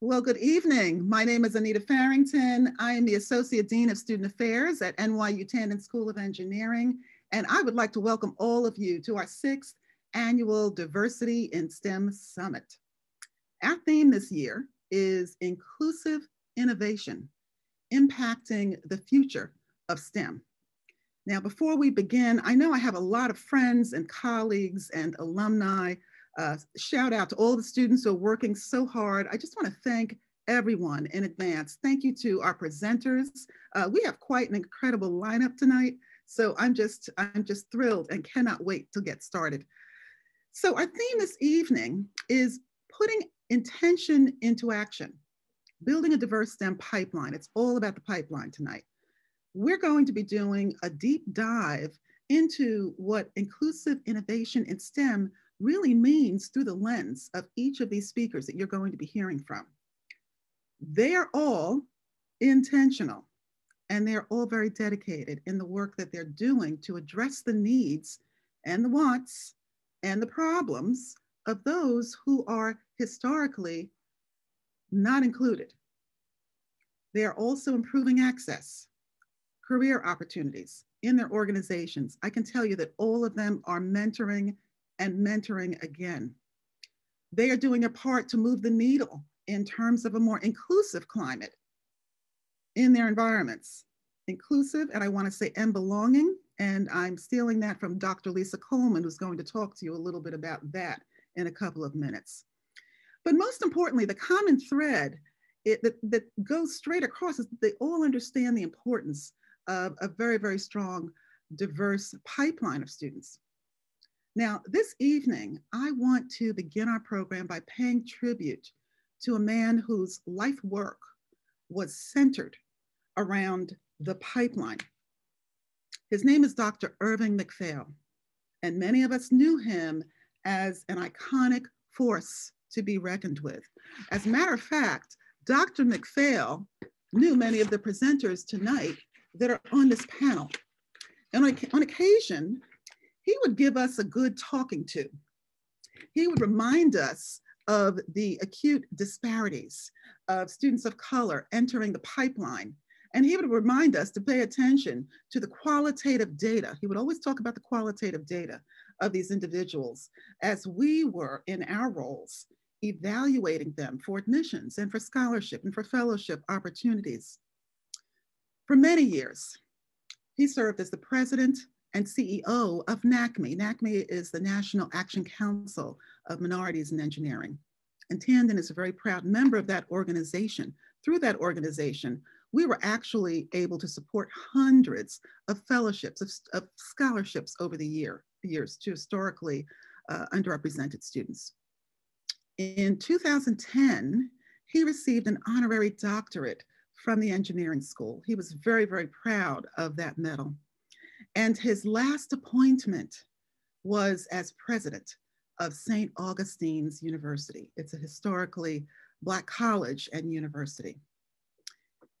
Well, good evening. My name is Anita Farrington. I am the Associate Dean of Student Affairs at NYU Tandon School of Engineering, and I would like to welcome all of you to our sixth annual Diversity in STEM Summit. Our theme this year is Inclusive Innovation, Impacting the Future of STEM. Now, before we begin, I know I have a lot of friends and colleagues and alumni uh, shout out to all the students who are working so hard. I just want to thank everyone in advance. Thank you to our presenters. Uh, we have quite an incredible lineup tonight. So I'm just, I'm just thrilled and cannot wait to get started. So our theme this evening is putting intention into action, building a diverse STEM pipeline. It's all about the pipeline tonight. We're going to be doing a deep dive into what inclusive innovation in STEM really means through the lens of each of these speakers that you're going to be hearing from. They're all intentional and they're all very dedicated in the work that they're doing to address the needs and the wants and the problems of those who are historically not included. They are also improving access, career opportunities in their organizations. I can tell you that all of them are mentoring and mentoring again. They are doing a part to move the needle in terms of a more inclusive climate in their environments. Inclusive, and I want to say, and belonging. And I'm stealing that from Dr. Lisa Coleman, who's going to talk to you a little bit about that in a couple of minutes. But most importantly, the common thread it, that, that goes straight across is that they all understand the importance of a very, very strong, diverse pipeline of students. Now, this evening, I want to begin our program by paying tribute to a man whose life work was centered around the pipeline. His name is Dr. Irving McPhail, and many of us knew him as an iconic force to be reckoned with. As a matter of fact, Dr. McPhail knew many of the presenters tonight that are on this panel. And on, on occasion, he would give us a good talking to. He would remind us of the acute disparities of students of color entering the pipeline. And he would remind us to pay attention to the qualitative data. He would always talk about the qualitative data of these individuals as we were in our roles evaluating them for admissions and for scholarship and for fellowship opportunities. For many years, he served as the president and CEO of NACME. NACME is the National Action Council of Minorities in Engineering. And Tandon is a very proud member of that organization. Through that organization, we were actually able to support hundreds of fellowships, of, of scholarships over the year, years to historically uh, underrepresented students. In 2010, he received an honorary doctorate from the engineering school. He was very, very proud of that medal. And his last appointment was as president of St. Augustine's University. It's a historically Black college and university.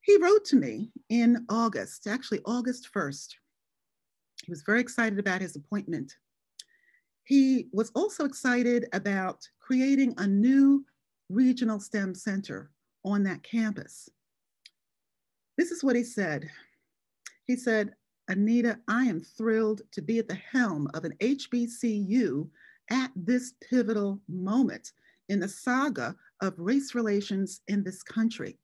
He wrote to me in August, actually August 1st. He was very excited about his appointment. He was also excited about creating a new regional STEM center on that campus. This is what he said. He said, Anita, I am thrilled to be at the helm of an HBCU at this pivotal moment in the saga of race relations in this country.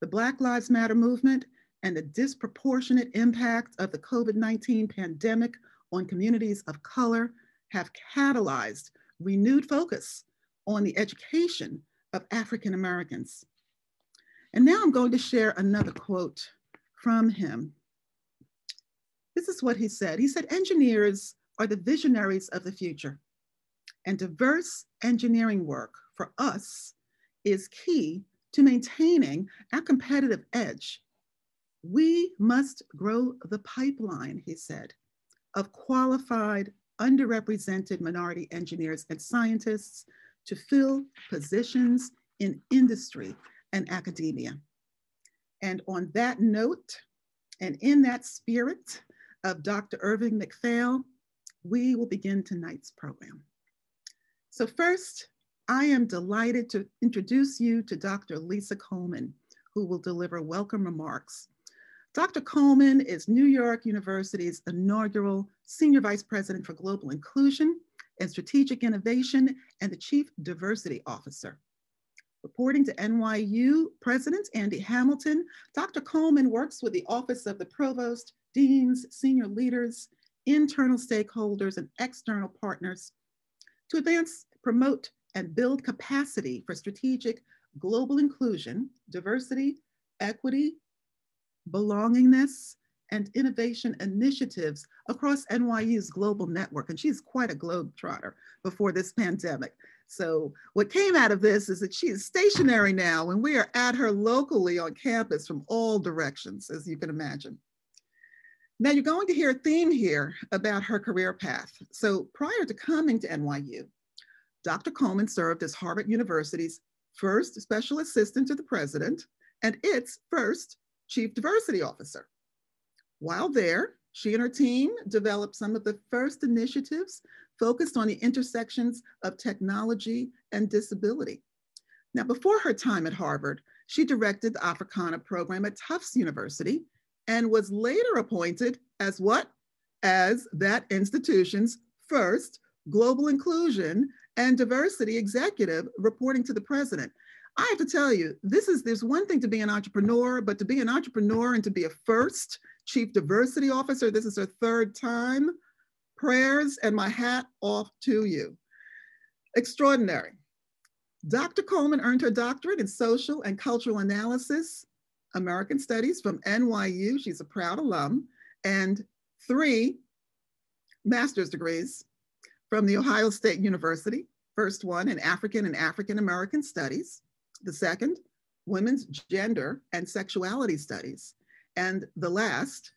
The Black Lives Matter movement and the disproportionate impact of the COVID 19 pandemic on communities of color have catalyzed renewed focus on the education of African Americans. And now I'm going to share another quote from him this is what he said. He said, engineers are the visionaries of the future. And diverse engineering work for us is key to maintaining our competitive edge. We must grow the pipeline, he said, of qualified, underrepresented minority engineers and scientists to fill positions in industry and academia. And on that note, and in that spirit, of Dr. Irving McPhail, we will begin tonight's program. So first, I am delighted to introduce you to Dr. Lisa Coleman, who will deliver welcome remarks. Dr. Coleman is New York University's inaugural Senior Vice President for Global Inclusion and Strategic Innovation and the Chief Diversity Officer. Reporting to NYU President Andy Hamilton, Dr. Coleman works with the Office of the Provost, Deans, Senior Leaders, internal stakeholders, and external partners to advance, promote, and build capacity for strategic global inclusion, diversity, equity, belongingness, and innovation initiatives across NYU's global network. And she's quite a globetrotter before this pandemic. So what came out of this is that she is stationary now and we are at her locally on campus from all directions, as you can imagine. Now you're going to hear a theme here about her career path. So prior to coming to NYU, Dr. Coleman served as Harvard University's first special assistant to the president and its first chief diversity officer. While there, she and her team developed some of the first initiatives focused on the intersections of technology and disability. Now, before her time at Harvard, she directed the Africana program at Tufts University and was later appointed as what? As that institution's first global inclusion and diversity executive reporting to the president. I have to tell you, this is there's one thing to be an entrepreneur, but to be an entrepreneur and to be a first chief diversity officer, this is her third time. Prayers and my hat off to you. Extraordinary. Dr. Coleman earned her doctorate in social and cultural analysis, American studies from NYU. She's a proud alum, and three master's degrees from the Ohio State University. First one in African and African American studies, the second, women's gender and sexuality studies. And the last,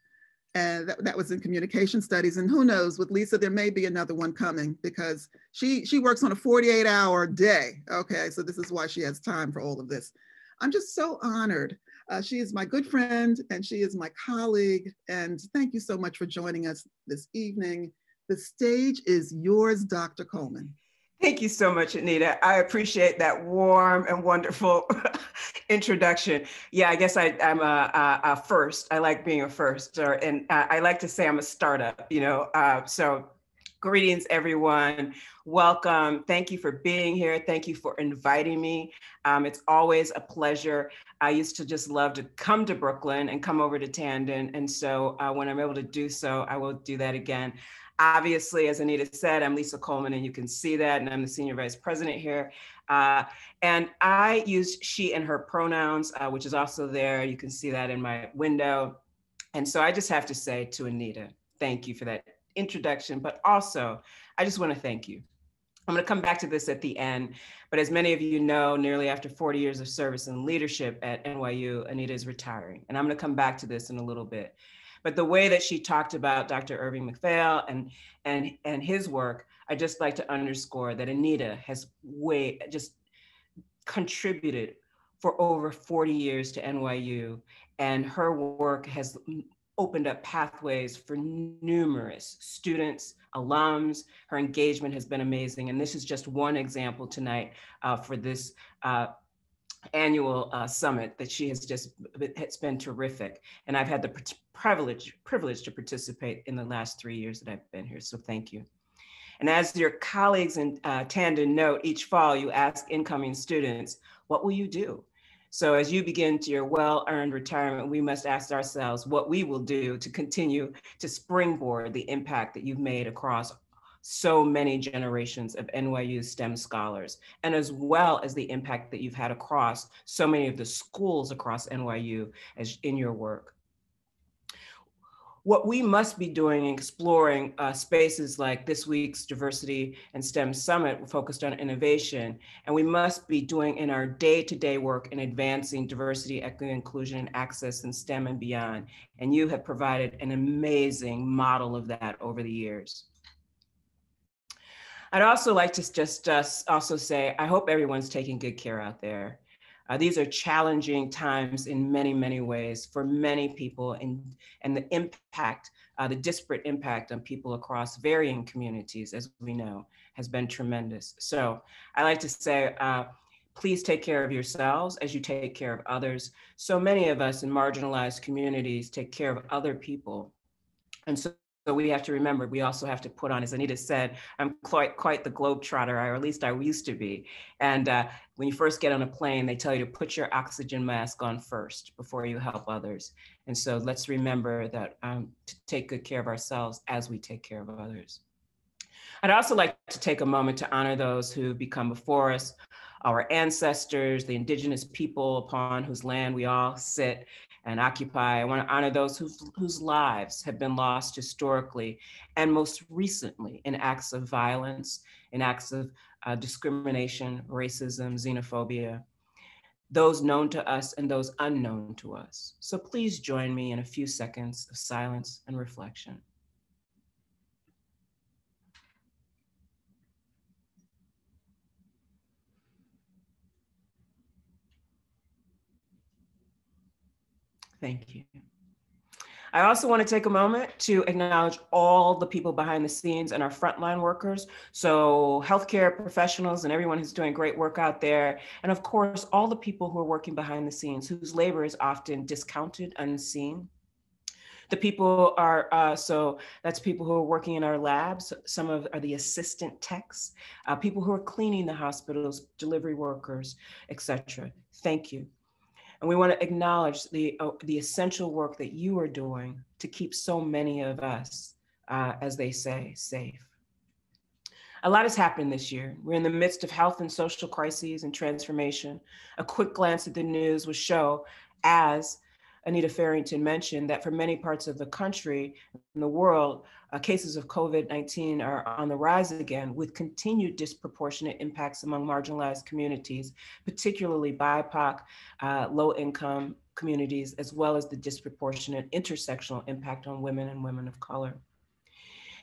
and that, that was in communication studies. And who knows, with Lisa, there may be another one coming because she, she works on a 48 hour day. Okay, so this is why she has time for all of this. I'm just so honored. Uh, she is my good friend and she is my colleague. And thank you so much for joining us this evening. The stage is yours, Dr. Coleman. Thank you so much, Anita. I appreciate that warm and wonderful introduction. Yeah, I guess I, am a, a, a, first. I like being a first, or, and I like to say I'm a startup, you know. Uh, so, greetings, everyone. Welcome. Thank you for being here. Thank you for inviting me. Um, it's always a pleasure. I used to just love to come to Brooklyn and come over to Tandon. And so, uh, when I'm able to do so, I will do that again. Obviously, as Anita said, I'm Lisa Coleman, and you can see that, and I'm the Senior Vice President here. Uh, and I use she and her pronouns, uh, which is also there. You can see that in my window. And so I just have to say to Anita, thank you for that introduction, but also I just want to thank you. I'm going to come back to this at the end, but as many of you know, nearly after 40 years of service and leadership at NYU, Anita is retiring. And I'm going to come back to this in a little bit. But the way that she talked about Dr. Irving McPhail and and and his work, I just like to underscore that Anita has way just contributed for over 40 years to NYU, and her work has opened up pathways for numerous students, alums. Her engagement has been amazing. And this is just one example tonight uh, for this uh, annual uh, summit that she has just it's been terrific and i've had the privilege privilege to participate in the last three years that i've been here so thank you and as your colleagues in uh, tandon note each fall you ask incoming students what will you do so as you begin to your well-earned retirement we must ask ourselves what we will do to continue to springboard the impact that you've made across so many generations of NYU STEM scholars, and as well as the impact that you've had across so many of the schools across NYU as in your work. What we must be doing exploring uh, spaces like this week's Diversity and STEM Summit focused on innovation, and we must be doing in our day-to-day -day work in advancing diversity, equity, inclusion, and access in STEM and beyond. And you have provided an amazing model of that over the years. I'd also like to just uh, also say, I hope everyone's taking good care out there. Uh, these are challenging times in many, many ways for many people and, and the impact, uh, the disparate impact on people across varying communities, as we know, has been tremendous. So I like to say, uh, please take care of yourselves as you take care of others. So many of us in marginalized communities take care of other people. And so so we have to remember, we also have to put on, as Anita said, I'm quite quite the globetrotter, or at least I used to be. And uh, when you first get on a plane, they tell you to put your oxygen mask on first before you help others. And so let's remember that um, to take good care of ourselves as we take care of others. I'd also like to take a moment to honor those who have become before us, our ancestors, the indigenous people upon whose land we all sit, and occupy. I want to honor those whose, whose lives have been lost historically and most recently in acts of violence, in acts of uh, discrimination, racism, xenophobia, those known to us and those unknown to us. So please join me in a few seconds of silence and reflection. Thank you. I also want to take a moment to acknowledge all the people behind the scenes and our frontline workers. So, healthcare professionals and everyone who's doing great work out there. And of course, all the people who are working behind the scenes, whose labor is often discounted, unseen. The people are, uh, so that's people who are working in our labs. Some of are the assistant techs, uh, people who are cleaning the hospitals, delivery workers, etc. Thank you. And we want to acknowledge the, uh, the essential work that you are doing to keep so many of us, uh, as they say, safe. A lot has happened this year. We're in the midst of health and social crises and transformation. A quick glance at the news will show, as Anita Farrington mentioned, that for many parts of the country and the world, uh, cases of COVID 19 are on the rise again with continued disproportionate impacts among marginalized communities, particularly BIPOC, uh, low income communities, as well as the disproportionate intersectional impact on women and women of color.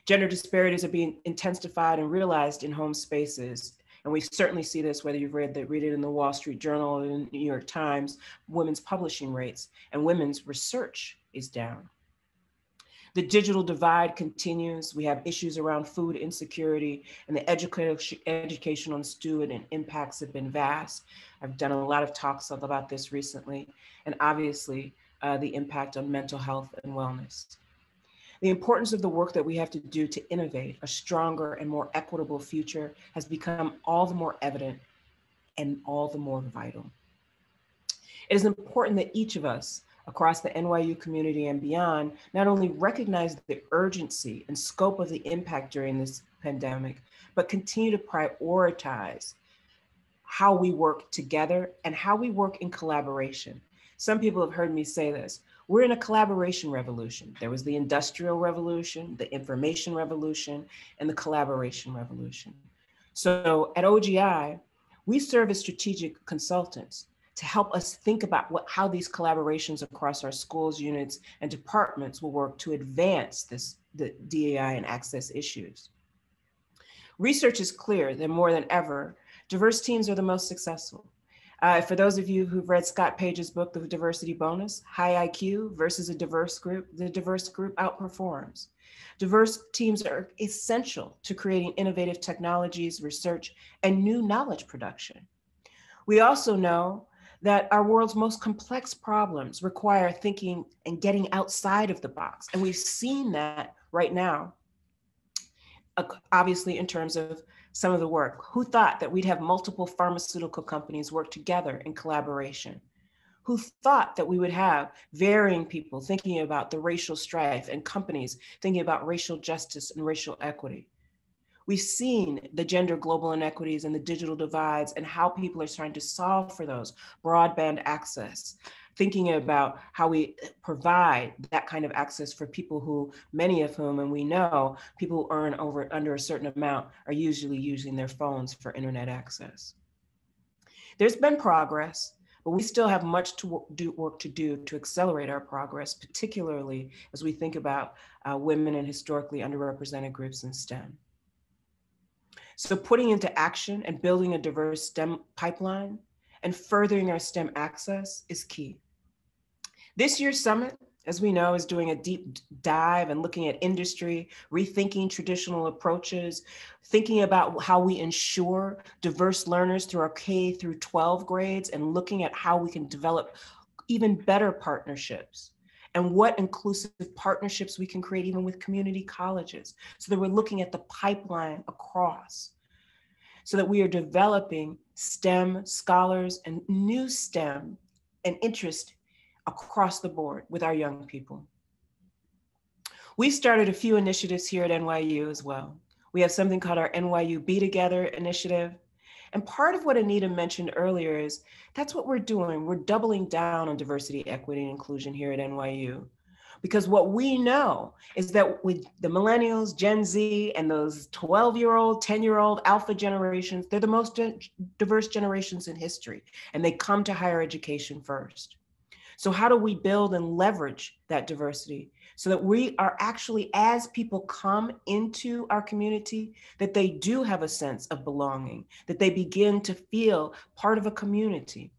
Gender disparities are being intensified and realized in home spaces. And we certainly see this whether you've read, the, read it in the Wall Street Journal or the New York Times, women's publishing rates and women's research is down. The digital divide continues. We have issues around food insecurity and the education, education on student and impacts have been vast. I've done a lot of talks about this recently, and obviously uh, the impact on mental health and wellness. The importance of the work that we have to do to innovate a stronger and more equitable future has become all the more evident and all the more vital. It is important that each of us across the NYU community and beyond not only recognize the urgency and scope of the impact during this pandemic, but continue to prioritize how we work together and how we work in collaboration. Some people have heard me say this. We're in a collaboration revolution. There was the industrial revolution, the information revolution, and the collaboration revolution. So at OGI, we serve as strategic consultants to help us think about what, how these collaborations across our schools, units, and departments will work to advance this, the DEI and access issues. Research is clear that more than ever, diverse teams are the most successful. Uh, for those of you who've read Scott Page's book, The Diversity Bonus, high IQ versus a diverse group, the diverse group outperforms. Diverse teams are essential to creating innovative technologies, research, and new knowledge production. We also know that our world's most complex problems require thinking and getting outside of the box. And we've seen that right now, uh, obviously, in terms of some of the work. Who thought that we'd have multiple pharmaceutical companies work together in collaboration? Who thought that we would have varying people thinking about the racial strife and companies thinking about racial justice and racial equity? We've seen the gender global inequities and the digital divides and how people are trying to solve for those broadband access, thinking about how we provide that kind of access for people who, many of whom, and we know people who earn over under a certain amount are usually using their phones for internet access. There's been progress, but we still have much to do, work to do to accelerate our progress, particularly as we think about uh, women and historically underrepresented groups in STEM. So putting into action and building a diverse STEM pipeline and furthering our STEM access is key. This year's summit, as we know, is doing a deep dive and looking at industry, rethinking traditional approaches, thinking about how we ensure diverse learners through our K through 12 grades, and looking at how we can develop even better partnerships and what inclusive partnerships we can create even with community colleges so that we're looking at the pipeline across so that we are developing STEM scholars and new STEM and interest across the board with our young people. We started a few initiatives here at NYU as well. We have something called our NYU Be Together initiative. And part of what Anita mentioned earlier is that's what we're doing. We're doubling down on diversity, equity, and inclusion here at NYU. Because what we know is that with the millennials, Gen Z, and those 12 year old, 10 year old alpha generations, they're the most diverse generations in history, and they come to higher education first. So, how do we build and leverage that diversity so that we are actually, as people come into our community, that they do have a sense of belonging, that they begin to feel part of a community?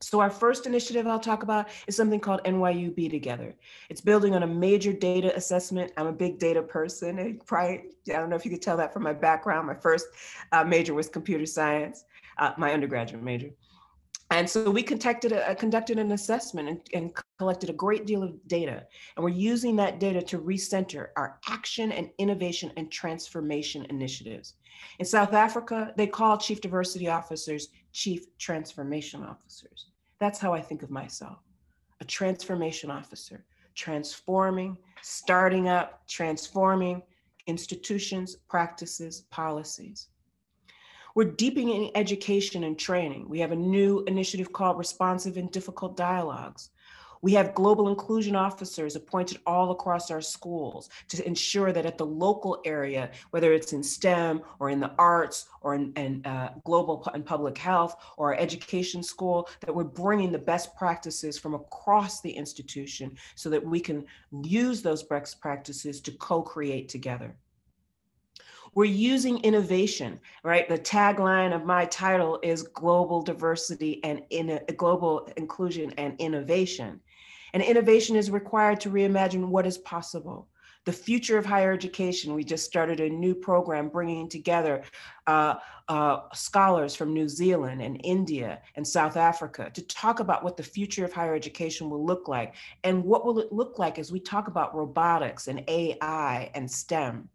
So our first initiative I'll talk about is something called NYU Be Together. It's building on a major data assessment. I'm a big data person. And probably, I don't know if you could tell that from my background. My first uh, major was computer science, uh, my undergraduate major. And so we conducted, a, conducted an assessment and, and, collected a great deal of data. And we're using that data to recenter our action and innovation and transformation initiatives. In South Africa, they call chief diversity officers chief transformation officers. That's how I think of myself a transformation officer, transforming, starting up, transforming institutions, practices, policies. We're deepening education and training. We have a new initiative called Responsive and Difficult Dialogues. We have global inclusion officers appointed all across our schools to ensure that at the local area, whether it's in STEM or in the arts or in, in uh, global and public health or education school, that we're bringing the best practices from across the institution so that we can use those best practices to co-create together. We're using innovation, right? The tagline of my title is global diversity and in global inclusion and innovation. And innovation is required to reimagine what is possible. The future of higher education, we just started a new program bringing together uh, uh, scholars from New Zealand and India and South Africa to talk about what the future of higher education will look like and what will it look like as we talk about robotics and AI and STEM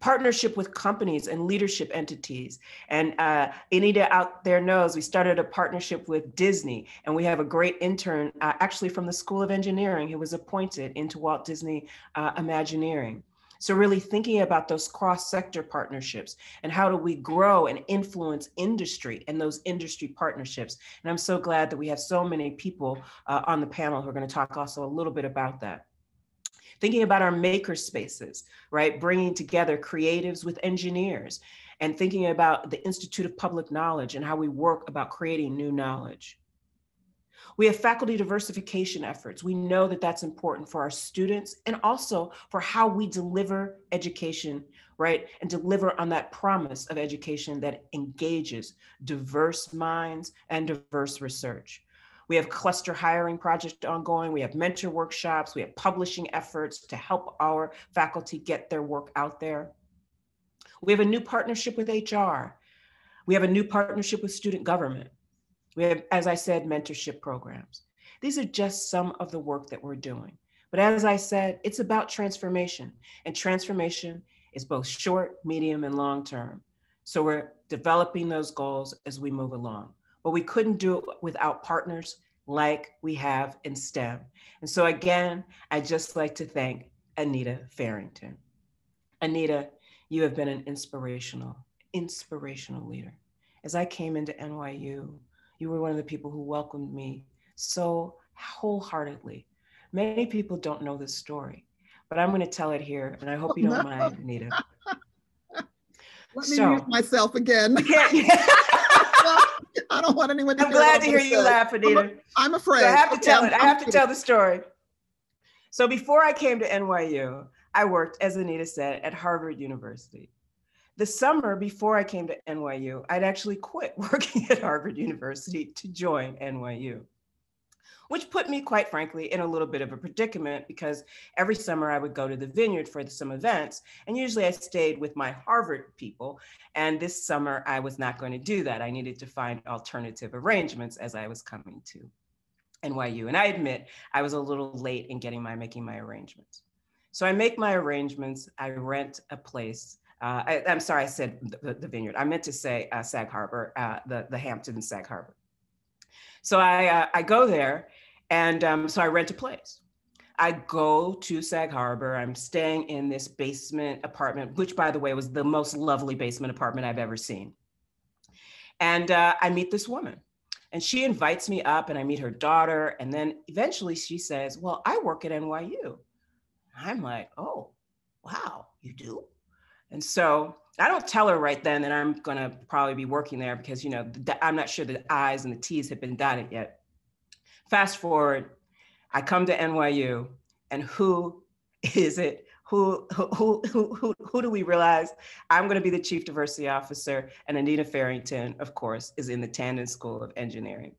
partnership with companies and leadership entities. And uh, Anita out there knows we started a partnership with Disney, and we have a great intern uh, actually from the School of Engineering who was appointed into Walt Disney uh, Imagineering. So really thinking about those cross-sector partnerships and how do we grow and influence industry and those industry partnerships. And I'm so glad that we have so many people uh, on the panel who are going to talk also a little bit about that thinking about our maker spaces, right? Bringing together creatives with engineers and thinking about the Institute of Public Knowledge and how we work about creating new knowledge. We have faculty diversification efforts. We know that that's important for our students and also for how we deliver education, right? And deliver on that promise of education that engages diverse minds and diverse research. We have cluster hiring project ongoing. We have mentor workshops. We have publishing efforts to help our faculty get their work out there. We have a new partnership with HR. We have a new partnership with student government. We have, as I said, mentorship programs. These are just some of the work that we're doing. But as I said, it's about transformation, and transformation is both short, medium, and long term. So we're developing those goals as we move along but we couldn't do it without partners like we have in STEM. And so again, I'd just like to thank Anita Farrington. Anita, you have been an inspirational, inspirational leader. As I came into NYU, you were one of the people who welcomed me so wholeheartedly. Many people don't know this story, but I'm going to tell it here, and I hope you don't mind, Anita. Let me so, mute myself again. I don't want anyone to. I'm glad to hear you laugh, Anita. I'm, I'm afraid. So I have to tell it. I have to tell the story. So before I came to NYU, I worked, as Anita said, at Harvard University. the summer before I came to NYU, I'd actually quit working at Harvard University to join NYU which put me, quite frankly, in a little bit of a predicament because every summer I would go to the vineyard for some events. And usually I stayed with my Harvard people. And this summer I was not going to do that. I needed to find alternative arrangements as I was coming to NYU. And I admit I was a little late in getting my making my arrangements. So I make my arrangements, I rent a place. Uh, I, am sorry, I said the, the, vineyard. I meant to say uh, Sag Harbor, uh, the, the Hampton Sag Harbor. So I, uh, I go there and um, so I rent a place. I go to Sag Harbor. I'm staying in this basement apartment, which, by the way, was the most lovely basement apartment I've ever seen. And uh, I meet this woman, and she invites me up, and I meet her daughter. And then eventually she says, Well, I work at NYU. I'm like, Oh, wow, you do? And so I don't tell her right then that I'm going to probably be working there because, you know, I'm not sure the I's and the T's have been dotted yet. Fast forward, I come to NYU, and who is it? Who, who, who, who, who do we realize? I'm going to be the chief diversity officer, and Anita Farrington, of course, is in the Tandon School of Engineering.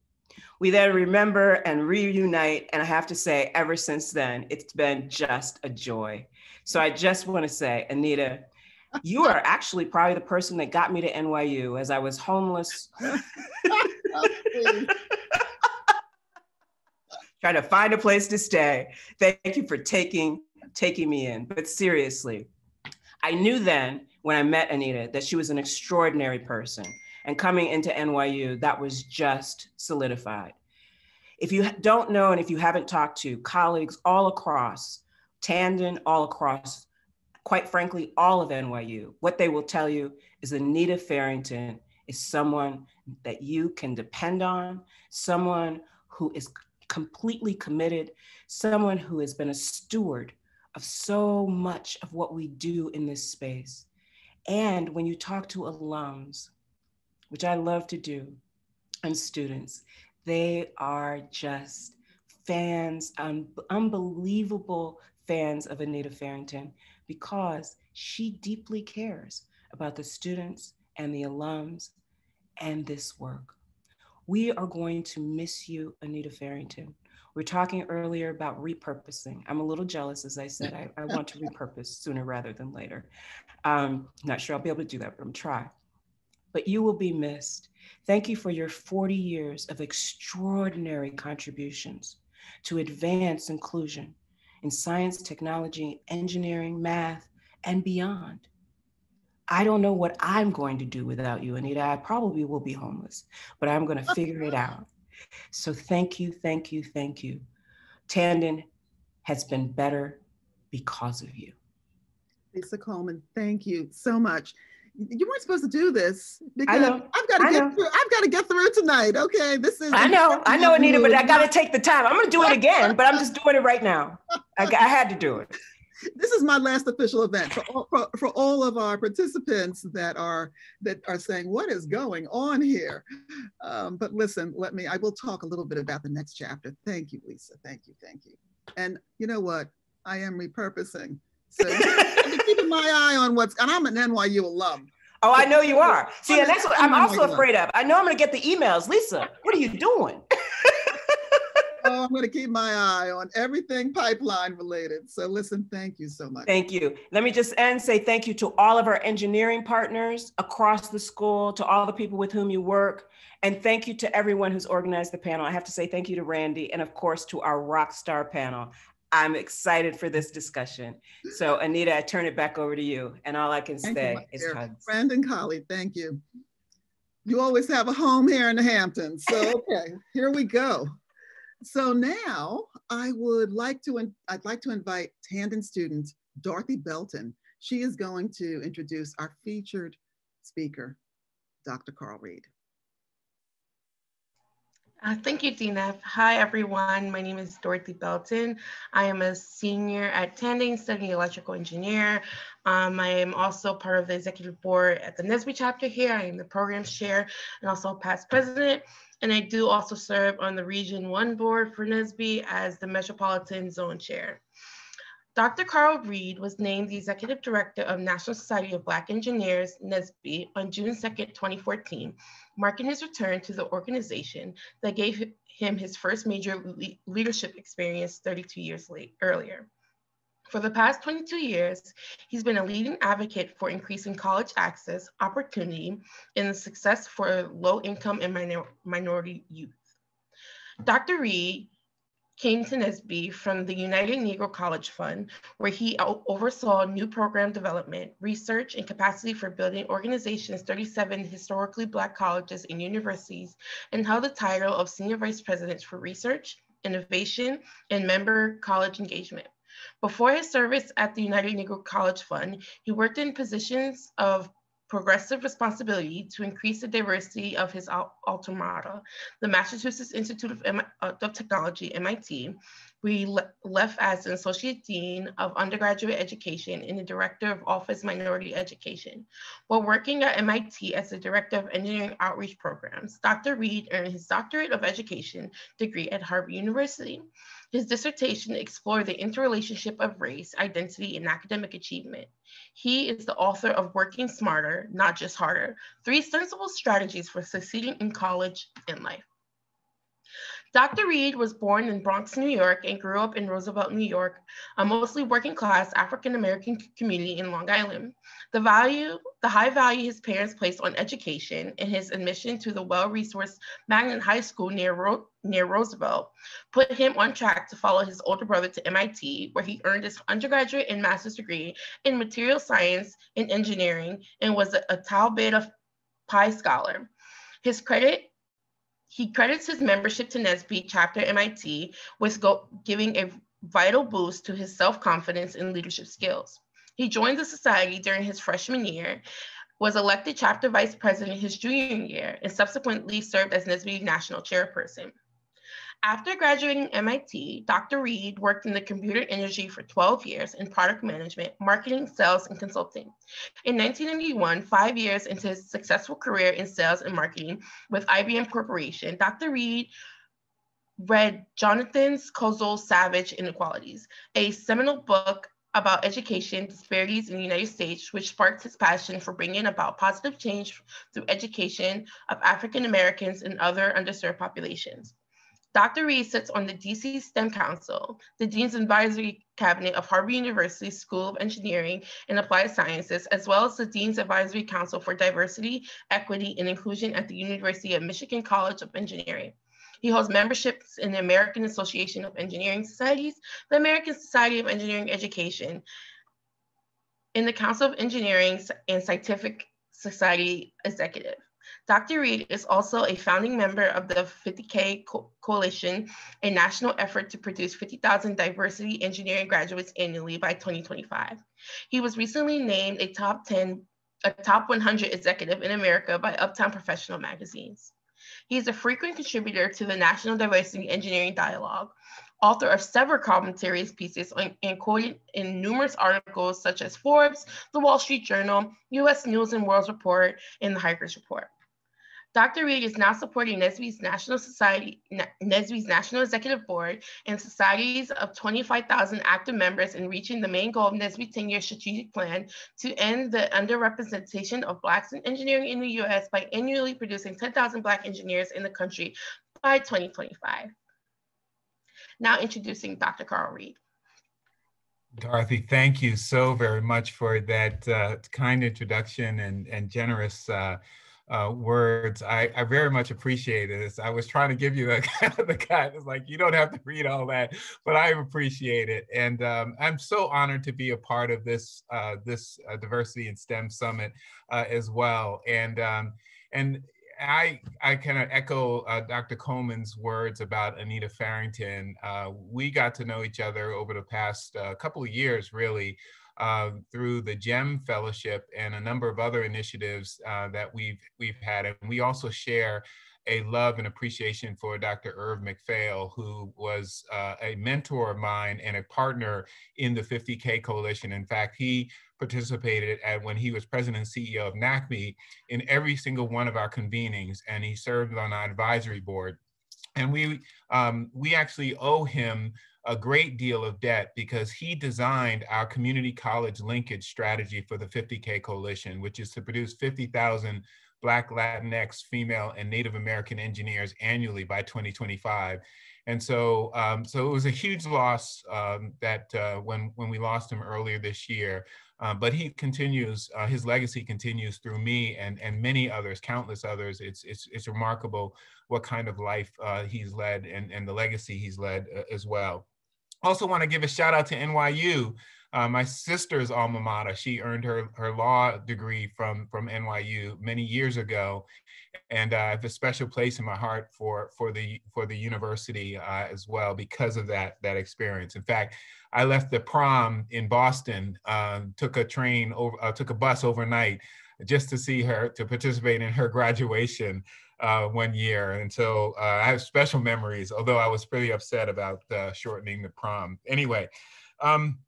We then remember and reunite, and I have to say, ever since then, it's been just a joy. So I just want to say, Anita, you are actually probably the person that got me to NYU as I was homeless. Oh, trying to find a place to stay. Thank you for taking taking me in. But seriously, I knew then when I met Anita that she was an extraordinary person. And coming into NYU, that was just solidified. If you don't know and if you haven't talked to colleagues all across Tandon, all across, quite frankly, all of NYU, what they will tell you is Anita Farrington is someone that you can depend on, someone who is completely committed, someone who has been a steward of so much of what we do in this space. And when you talk to alums, which I love to do, and students, they are just fans, un- unbelievable fans of Anita Farrington because she deeply cares about the students and the alums and this work. We are going to miss you, Anita Farrington. We are talking earlier about repurposing. I'm a little jealous, as I said, I, I want to repurpose sooner rather than later. Um, not sure I'll be able to do that, but I'm trying. But you will be missed. Thank you for your 40 years of extraordinary contributions to advance inclusion in science, technology, engineering, math, and beyond. I don't know what I'm going to do without you, Anita. I probably will be homeless, but I'm going to figure it out. So thank you, thank you, thank you. Tandon has been better because of you. Lisa Coleman, thank you so much. You weren't supposed to do this because I've got to get through. I've got to get through tonight. Okay, this is. I know, I know, Anita, but I got to take the time. I'm going to do it again, but I'm just doing it right now. I, I had to do it this is my last official event for all, for, for all of our participants that are that are saying what is going on here um, but listen let me i will talk a little bit about the next chapter thank you lisa thank you thank you and you know what i am repurposing so keeping my eye on what's and i'm an nyu alum Oh, I know you are. See, and that's what I'm also afraid of. I know I'm going to get the emails. Lisa, what are you doing? Oh, I'm going to keep my eye on everything pipeline related. So listen, thank you so much. Thank you. Let me just end say thank you to all of our engineering partners across the school, to all the people with whom you work, and thank you to everyone who's organized the panel. I have to say thank you to Randy and of course to our rock star panel. I'm excited for this discussion. So Anita, I turn it back over to you. And all I can thank say you, is hugs. Friend and colleague, thank you. You always have a home here in the Hamptons. So okay, here we go. So now I would like to, I'd like to invite Tandon student Dorothy Belton. She is going to introduce our featured speaker, Dr. Karl Reid. Uh, thank you, Dina. Hi, everyone. My name is Dorothy Belton. I am a senior at Tandon studying electrical engineer. Um, I am also part of the executive board at the NSBE chapter here. I am the program chair and also past president. And I do also serve on the Region 1 board for NSBE as the Metropolitan Zone Chair. Dr. Karl Reid was named the Executive Director of National Society of Black Engineers, NSBE, on June 2nd, 2014, marking his return to the organization that gave him his first major le leadership experience 32 years late, earlier. For the past 22 years, he's been a leading advocate for increasing college access, opportunity, and success for low income and minor minority youth. Dr. Reid came to NSBE from the United Negro College Fund, where he oversaw new program development, research, and capacity for building organizations 37 historically Black colleges and universities, and held the title of Senior Vice President for Research, Innovation, and Member College Engagement. Before his service at the United Negro College Fund, he worked in positions of progressive responsibility to increase the diversity of his alma mater, the Massachusetts Institute of, M uh, of Technology, MIT, we le left as an associate dean of undergraduate education and the director of office minority education. While working at MIT as the director of engineering outreach programs, Dr. Reid earned his doctorate of education degree at Harvard University. His dissertation explored the interrelationship of race, identity, and academic achievement. He is the author of Working Smarter, Not Just Harder, Three Sensible Strategies for Succeeding in College and Life. Dr. Reid was born in Bronx, New York, and grew up in Roosevelt, New York, a mostly working class African American community in Long Island. The value, the high value his parents placed on education and his admission to the well-resourced Magnet High School near, Ro near Roosevelt put him on track to follow his older brother to MIT, where he earned his undergraduate and master's degree in material science and engineering and was a, a Tau Beta Pi scholar. His credit he credits his membership to NSBE chapter MIT with giving a vital boost to his self-confidence and leadership skills. He joined the society during his freshman year, was elected chapter vice president his junior year, and subsequently served as NSBE national chairperson. After graduating MIT, Dr. Reid worked in the computer industry for 12 years in product management, marketing, sales, and consulting. In 1991, five years into his successful career in sales and marketing with IBM Corporation, Dr. Reid read Jonathan Kozol's Savage Inequalities, a seminal book about education disparities in the United States, which sparked his passion for bringing about positive change through education of African Americans and other underserved populations. Dr. Reid sits on the DC STEM Council, the Dean's Advisory Cabinet of Harvard University School of Engineering and Applied Sciences, as well as the Dean's Advisory Council for Diversity, Equity, and Inclusion at the University of Michigan College of Engineering. He holds memberships in the American Association of Engineering Societies, the American Society of Engineering Education, in the Council of Engineering and Scientific Society Executive. Dr. Reid is also a founding member of the 50K Co Coalition, a national effort to produce 50,000 diversity engineering graduates annually by 2025. He was recently named a top 10, a top 100 executive in America by Uptown Professional magazines. He is a frequent contributor to the National Diversity Engineering Dialogue, author of several commentaries pieces and quoted in numerous articles such as Forbes, The Wall Street Journal, US News and World Report, and the Hechinger Report. Dr. Reid is now supporting NSBE's National Society, NSBE's National Executive Board and societies of 25,000 active members in reaching the main goal of NSBE 10-year strategic plan to end the underrepresentation of Blacks in engineering in the US by annually producing 10,000 Black engineers in the country by 2025. Now introducing Dr. Karl Reid. Dorothy, thank you so very much for that uh, kind introduction and, and generous uh, uh, words. I, I very much appreciate this. I was trying to give you the, the cut. It's like, you don't have to read all that, but I appreciate it. And um, I'm so honored to be a part of this, uh, this uh, Diversity in STEM Summit uh, as well. And, um, and I, I kind of echo uh, Dr. Coleman's words about Anita Farrington. Uh, we got to know each other over the past couple of years, really, uh, through the GEM Fellowship and a number of other initiatives uh, that we've we've had, and we also share a love and appreciation for Dr. Irv McPhail, who was uh, a mentor of mine and a partner in the 50K Coalition. In fact, he participated at when he was president and CEO of NACME in every single one of our convenings, and he served on our advisory board. And we um, we actually owe him a great deal of debt because he designed our community college linkage strategy for the 50K Coalition, which is to produce 50,000 Black, Latinx, female, and Native American engineers annually by 2025. And so, um, so it was a huge loss um, that uh, when when we lost him earlier this year. Uh, but he continues, uh, his legacy continues through me and and many others, countless others. It's it's it's remarkable what kind of life uh, he's led and and the legacy he's led uh, as well. Also, want to give a shout out to NYU. Uh, my sister's alma mater. She earned her her law degree from from NYU many years ago, and uh, I have a special place in my heart for for the for the university uh, as well because of that that experience. In fact, I left the prom in Boston, um, took a train over, uh, took a bus overnight just to see her to participate in her graduation uh, one year. And so uh, I have special memories, although I was pretty upset about uh, shortening the prom. Anyway, um,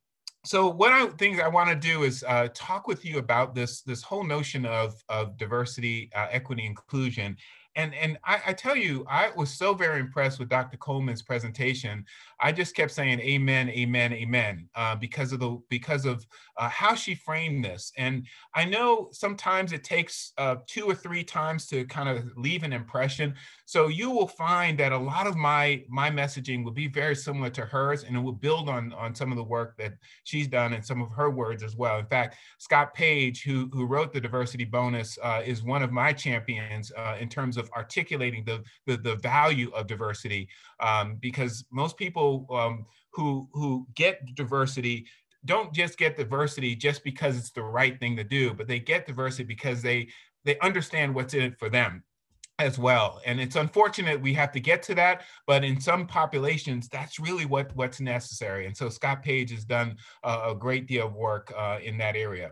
so what I things I want to do is uh, talk with you about this this whole notion of of diversity, uh, equity, inclusion, and and I, I, tell you, I was so very impressed with Dr. Coleman's presentation. I just kept saying amen, amen, amen, uh, because of the because of uh, how she framed this. And I know sometimes it takes uh, two or three times to kind of leave an impression. So you will find that a lot of my my messaging will be very similar to hers, and it will build on on some of the work that she's done and some of her words as well. In fact, Scott Page, who who wrote the diversity bonus, uh, is one of my champions uh, in terms of articulating the, the, the value of diversity um, because most people um, who, who get diversity don't just get diversity just because it's the right thing to do, but they get diversity because they, they understand what's in it for them as well. And it's unfortunate we have to get to that, but in some populations, that's really what, what's necessary. And so Scott Page has done a, a great deal of work uh, in that area.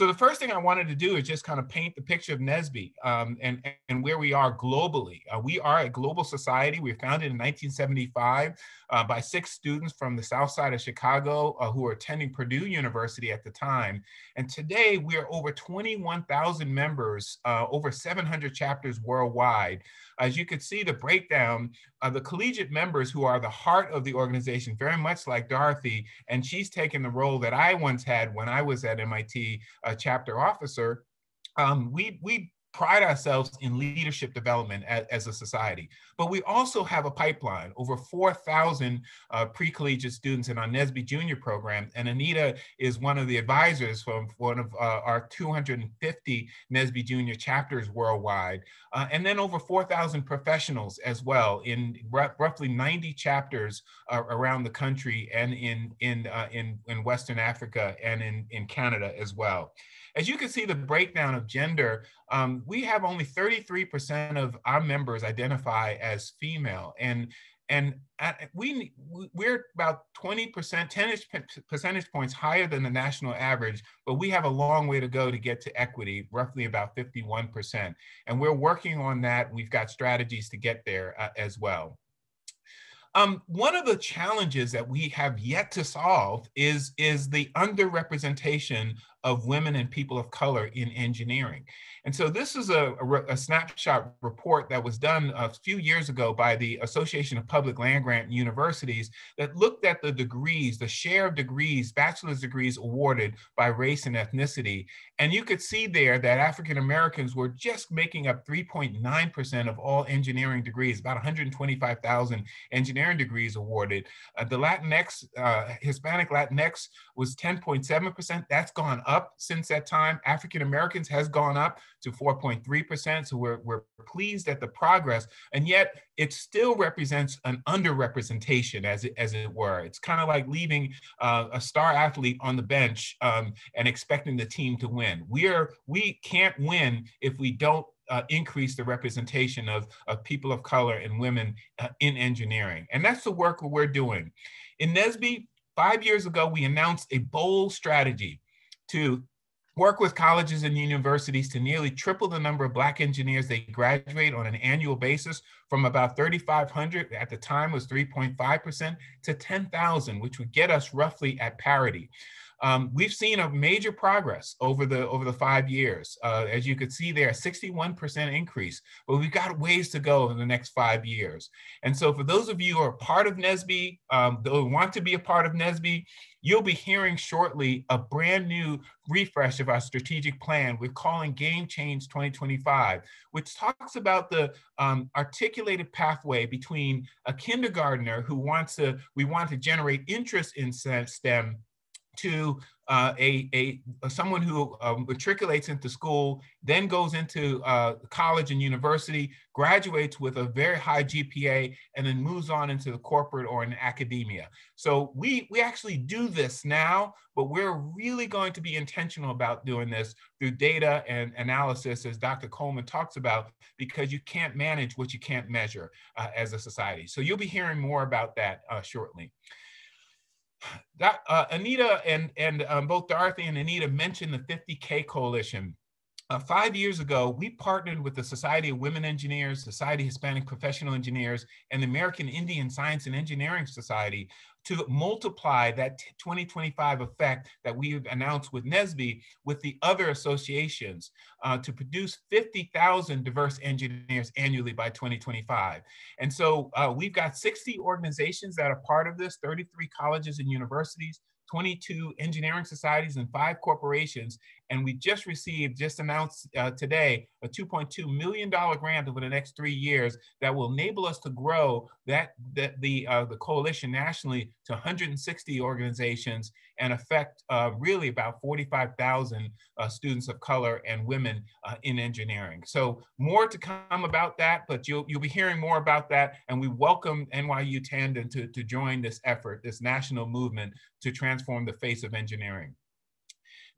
So the first thing I wanted to do is just kind of paint the picture of NSBE um, and, and where we are globally. Uh, we are a global society. We were founded in 1975 uh, by six students from the south side of Chicago uh, who were attending Purdue University at the time. And today we are over 21,000 members, uh, over 700 chapters worldwide. As you can see the breakdown, of the collegiate members who are the heart of the organization, very much like Dorothy, and she's taken the role that I once had when I was at MIT, a chapter officer. Um, we, we pride ourselves in leadership development as, as, a society. But we also have a pipeline, over 4,000 uh, pre-collegiate students in our NSBE Junior program. And Anita is one of the advisors from one of uh, our 250 NSBE Junior chapters worldwide. Uh, and then over 4,000 professionals as well in roughly 90 chapters uh, around the country and in, in, uh, in, in Western Africa and in, in Canada as well. As you can see the breakdown of gender, um, we have only 33% of our members identify as female. And and at, we we're about 20% 10 percentage points higher than the national average but we have a long way to go to get to equity roughly about 51% and we're working on that. We've got strategies to get there uh, as well. Um, one of the challenges that we have yet to solve is, is the underrepresentation of women and people of color in engineering. And so this is a, a, a, snapshot report that was done a few years ago by the Association of Public Land Grant Universities that looked at the degrees, the share of degrees, bachelor's degrees awarded by race and ethnicity. And you could see there that African Americans were just making up 3.9% of all engineering degrees, about 125,000 engineering degrees awarded. Uh, the Latinx, uh, Hispanic Latinx was 10.7%. That's gone since that time. African Americans has gone up to 4.3%. So we're, we're pleased at the progress. And yet it still represents an underrepresentation, as it, as it were. It's kind of like leaving uh, a star athlete on the bench um, and expecting the team to win. We, are, we can't win if we don't uh, increase the representation of, of people of color and women uh, in engineering. And that's the work we're doing. In NSBE, five years ago, we announced a bold strategy to work with colleges and universities to nearly triple the number of Black engineers they graduate on an annual basis from about 3,500 at the time was 3.5% to 10,000, which would get us roughly at parity. Um, we've seen a major progress over the over the five years. Uh, as you could see there, 61% increase, but we've got ways to go in the next five years. And so for those of you who are part of NSBE, um, who want to be a part of NSBE, you'll be hearing shortly a brand new refresh of our strategic plan we're calling Game Change 2025, which talks about the um, articulated pathway between a kindergartner who wants to, we want to generate interest in STEM to uh, a, a, someone who um, matriculates into school, then goes into uh, college and university, graduates with a very high GPA, and then moves on into the corporate or in academia. So we we actually do this now, but we're really going to be intentional about doing this through data and analysis, as Dr. Coleman talks about, because you can't manage what you can't measure uh, as a society. So you'll be hearing more about that uh, shortly uh, Anita and and um, both Dorothy and Anita mentioned the 50K coalition. Uh, five years ago, we partnered with the Society of Women Engineers, Society of Hispanic Professional Engineers, and the American Indian Science and Engineering Society to multiply that 2025 effect that we've announced with NSBE with the other associations uh, to produce 50,000 diverse engineers annually by 2025. And so uh, we've got 60 organizations that are part of this, 33 colleges and universities, 22 engineering societies and five corporations. And we just received, just announced uh, today, a $2.2 million grant over the next three years that will enable us to grow that, that the, uh, the coalition nationally to 160 organizations and affect uh, really about 45,000 uh, students of color and women uh, in engineering. So more to come about that, but you'll, you'll be hearing more about that. And we welcome NYU Tandon to, to join this effort, this national movement to transform the face of engineering.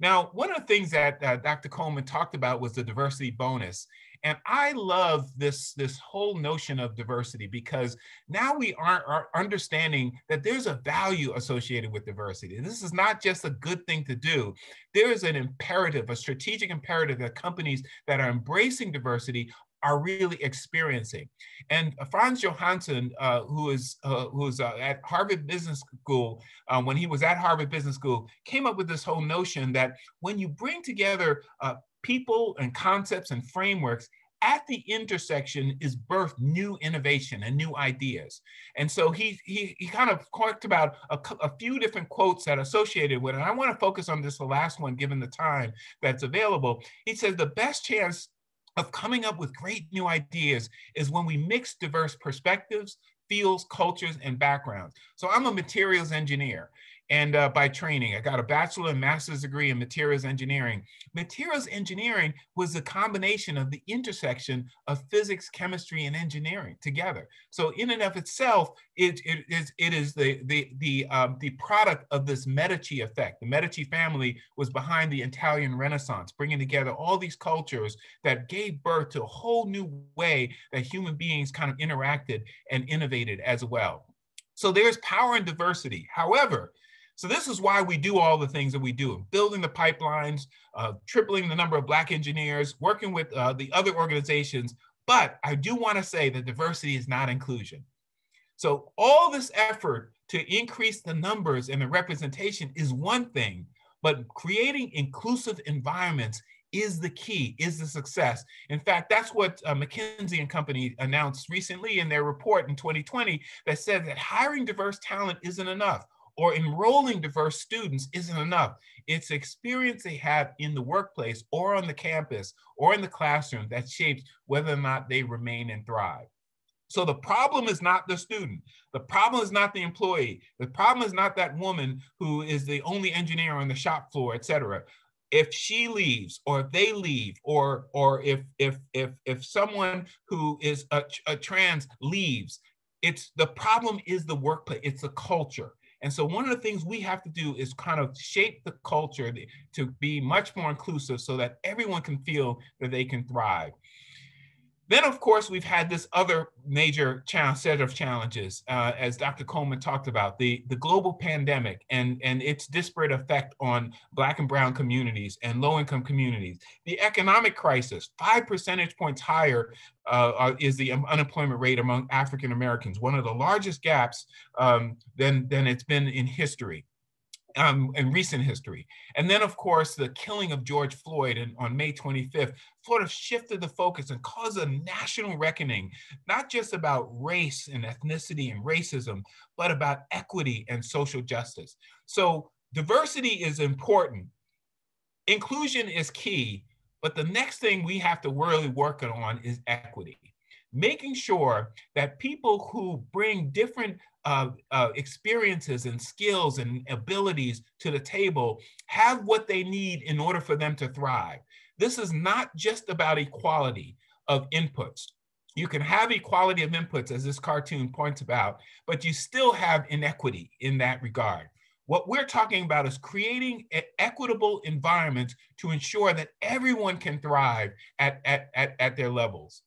Now, one of the things that uh, Dr. Coleman talked about was the diversity bonus. And I love this, this whole notion of diversity because now we are, are understanding that there's a value associated with diversity. This is not just a good thing to do. There is an imperative, a strategic imperative that companies that are embracing diversity are really experiencing. And Frans Johansson, uh, who is uh, who is uh, at Harvard Business School, uh, when he was at Harvard Business School, came up with this whole notion that when you bring together uh, people and concepts and frameworks at the intersection is birth new innovation and new ideas. And so he he, he kind of talked about a, a, few different quotes that are associated with it. And I want to focus on this the last one, given the time that's available. He says the best chance of coming up with great new ideas is when we mix diverse perspectives, fields, cultures, and backgrounds. So I'm a materials engineer and uh, by training. I got a bachelor and master's degree in materials engineering. Materials engineering was the combination of the intersection of physics, chemistry, and engineering together. So in and of itself, it, it is it is the the the um, the product of this Medici effect. The Medici family was behind the Italian Renaissance, bringing together all these cultures that gave birth to a whole new way that human beings kind of interacted and innovated as well. So there's power in diversity. However, so this is why we do all the things that we do, building the pipelines, uh, tripling the number of Black engineers, working with uh, the other organizations. But I do want to say that diversity is not inclusion. So all this effort to increase the numbers and the representation is one thing, but creating inclusive environments is the key, is the success. In fact, that's what uh, McKinsey and Company announced recently in their report in 2020 that said that hiring diverse talent isn't enough or enrolling diverse students isn't enough. It's experience they have in the workplace or on the campus or in the classroom that shapes whether or not they remain and thrive. So the problem is not the student. The problem is not the employee. The problem is not that woman who is the only engineer on the shop floor, et cetera. If she leaves or if they leave or, or if, if, if, if someone who is a, a trans leaves, it's the problem is the workplace, it's the culture. And so one of the things we have to do is kind of shape the culture to be much more inclusive so that everyone can feel that they can thrive. Then, of course, we've had this other major set of challenges, uh, as Dr. Coleman talked about, the, the global pandemic and, and its disparate effect on Black and Brown communities and low-income communities. The economic crisis, five percentage points higher uh, uh is the unemployment rate among African Americans, one of the largest gaps um, than, than it's been in history um, in recent history. And then, of course, the killing of George Floyd in, on May 25th sort of shifted the focus and caused a national reckoning, not just about race and ethnicity and racism, but about equity and social justice. So diversity is important. Inclusion is key, but the next thing we have to really work on is equity making sure that people who bring different uh, uh, experiences and skills and abilities to the table have what they need in order for them to thrive. This is not just about equality of inputs. You can have equality of inputs, as this cartoon points about, but you still have inequity in that regard. What we're talking about is creating an equitable environments to ensure that everyone can thrive at, at, at, at their levels.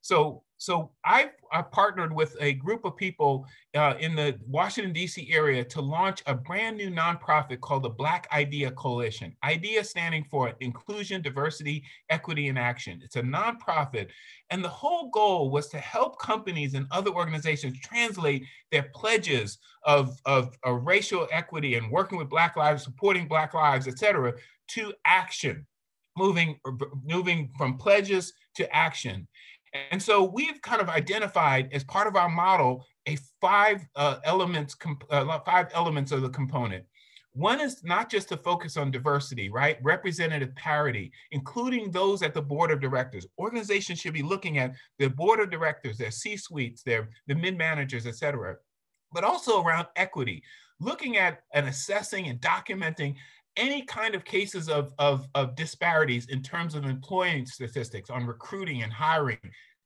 So, so I've, I partnered with a group of people uh, in the Washington, D.C. area to launch a brand new nonprofit called the Black IDEA Coalition. IDEA standing for Inclusion, Diversity, Equity, and Action. It's a nonprofit. And the whole goal was to help companies and other organizations translate their pledges of, of, of racial equity and working with Black lives, supporting Black lives, et cetera, to action moving moving from pledges to action and so we've kind of identified as part of our model a five uh, elements, uh, five elements of the component. One is not just to focus on diversity, right? Representative parity, including those at the board of directors. Organizations should be looking at the board of directors, their C-suites, their the mid-managers, et cetera, but also around equity, looking at and assessing and documenting any kind of cases of, of, of disparities in terms of employing statistics on recruiting and hiring,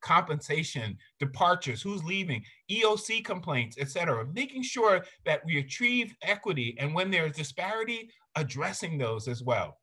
compensation, departures, who's leaving, EOC complaints, et cetera, making sure that we achieve equity. And when there's disparity, addressing those as well.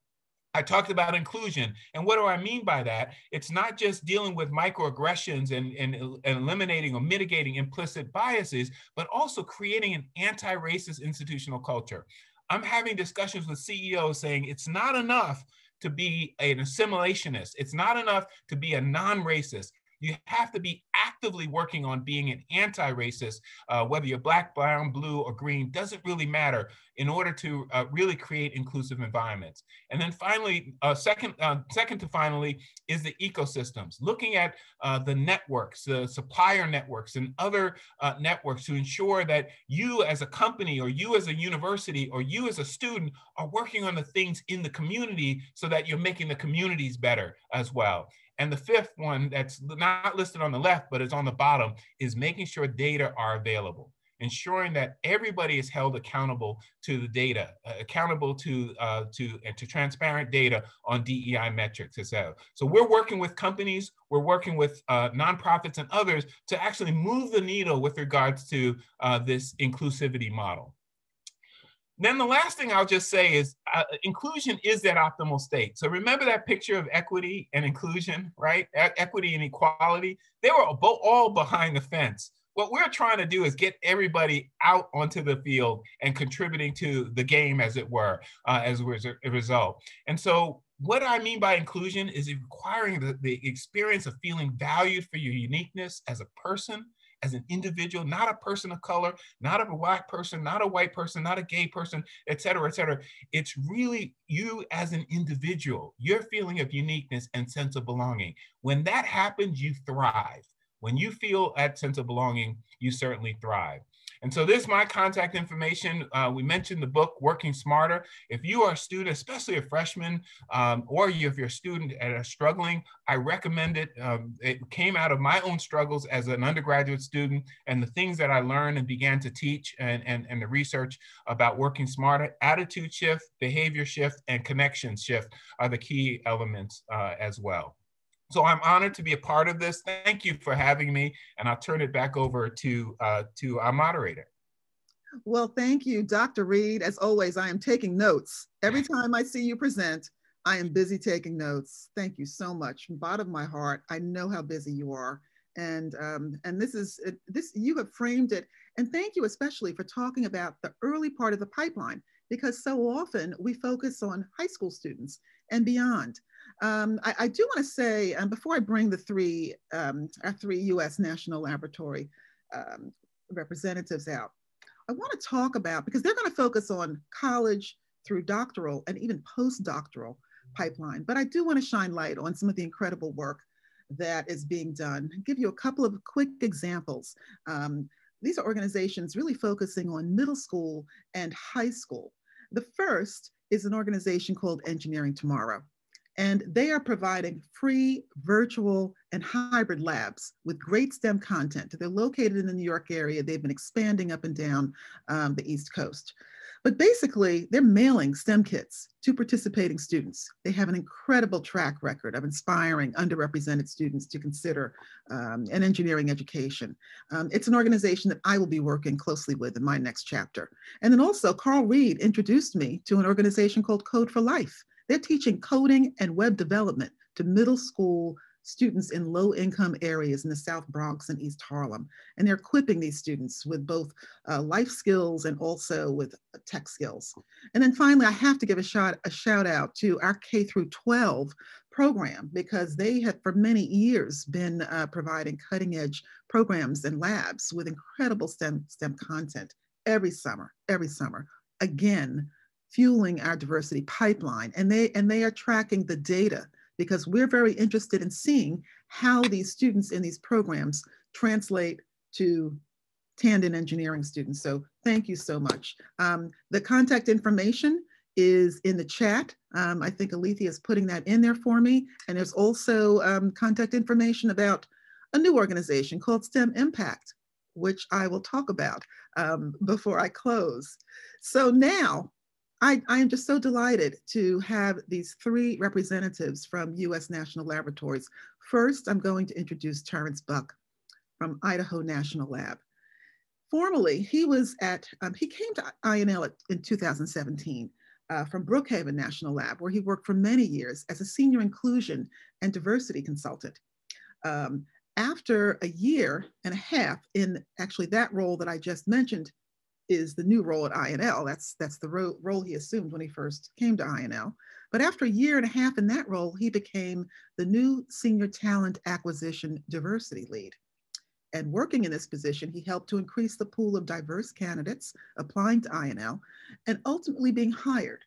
I talked about inclusion. And what do I mean by that? It's not just dealing with microaggressions and, and, and eliminating or mitigating implicit biases, but also creating an anti racist institutional culture. I'm having discussions with CEOs saying it's not enough to be an assimilationist. It's not enough to be a non racist. You have to be actively working on being an anti-racist, uh, whether you're black, brown, blue, or green, doesn't really matter in order to uh, really create inclusive environments. And then finally, uh, second, uh, second to finally is the ecosystems, looking at uh, the networks, the supplier networks and other uh, networks to ensure that you as a company or you as a university or you as a student are working on the things in the community so that you're making the communities better as well. And the fifth one that's not listed on the left, but is on the bottom, is making sure data are available, ensuring that everybody is held accountable to the data, uh, accountable to uh, to uh, to transparent data on DEI metrics, etc. So we're working with companies, we're working with uh, nonprofits and others to actually move the needle with regards to uh, this inclusivity model. Then the last thing I'll just say is uh, inclusion is that optimal state. So remember that picture of equity and inclusion, right? E equity and equality. They were all behind the fence. What we're trying to do is get everybody out onto the field and contributing to the game, as it were, uh, as a result. And so what I mean by inclusion is requiring the, the experience of feeling valued for your uniqueness as a person, as an individual, not a person of color, not a black person, not a white person, not a gay person, et cetera, et cetera. It's really you as an individual, your feeling of uniqueness and sense of belonging. When that happens, you thrive. When you feel that sense of belonging, you certainly thrive. And so this is my contact information. Uh, we mentioned the book, Working Smarter. If you are a student, especially a freshman, um, or if you're a student and are struggling, I recommend it. Um, it came out of my own struggles as an undergraduate student and the things that I learned and began to teach and, and, and the research about working smarter. Attitude shift, behavior shift, and connection shift are the key elements uh, as well. So I'm honored to be a part of this. Thank you for having me, and I'll turn it back over to, uh, to our moderator. Well, thank you, Dr. Reid. As always, I am taking notes. Every time I see you present, I am busy taking notes. Thank you so much. From bottom of my heart, I know how busy you are. And, um, and this is, this you have framed it. And thank you especially for talking about the early part of the pipeline, because so often we focus on high school students and beyond. Um, I, I, do want to say, um, before I bring the three, um, our three US National Laboratory um, representatives out, I want to talk about, because they're going to focus on college through doctoral and even postdoctoral pipeline, but I do want to shine light on some of the incredible work that is being done. I'll give you a couple of quick examples. Um, these are organizations really focusing on middle school and high school. The first is an organization called Engineering Tomorrow. And they are providing free virtual and hybrid labs with great STEM content. They're located in the New York area. They've been expanding up and down um, the East Coast. But basically, they're mailing STEM kits to participating students. They have an incredible track record of inspiring underrepresented students to consider um, an engineering education. Um, it's an organization that I will be working closely with in my next chapter. And then also, Karl Reid introduced me to an organization called Code for Life. They're teaching coding and web development to middle school students in low income areas in the South Bronx and East Harlem. And they're equipping these students with both uh, life skills and also with tech skills. And then finally, I have to give a shout, a shout out to our K through 12 program because they have for many years been uh, providing cutting edge programs and labs with incredible STEM, STEM content every summer, every summer. Again, fueling our diversity pipeline and they and they are tracking the data because we're very interested in seeing how these students in these programs translate to Tandon engineering students. So thank you so much. Um, the contact information is in the chat. Um, I think Alethea is putting that in there for me. And there's also um, contact information about a new organization called STEM Impact, which I will talk about um, before I close. So now I, I, am just so delighted to have these three representatives from US National Laboratories. First, I'm going to introduce Terrence Buck from Idaho National Lab. Formerly, he was at, um, he came to INL in 2017 uh, from Brookhaven National Lab, where he worked for many years as a senior inclusion and diversity consultant. Um, after a year and a half in actually that role that I just mentioned, is the new role at INL. That's, that's the ro role he assumed when he first came to INL. But after a year and a half in that role, he became the new Senior Talent Acquisition Diversity Lead. And working in this position, he helped to increase the pool of diverse candidates applying to INL and ultimately being hired.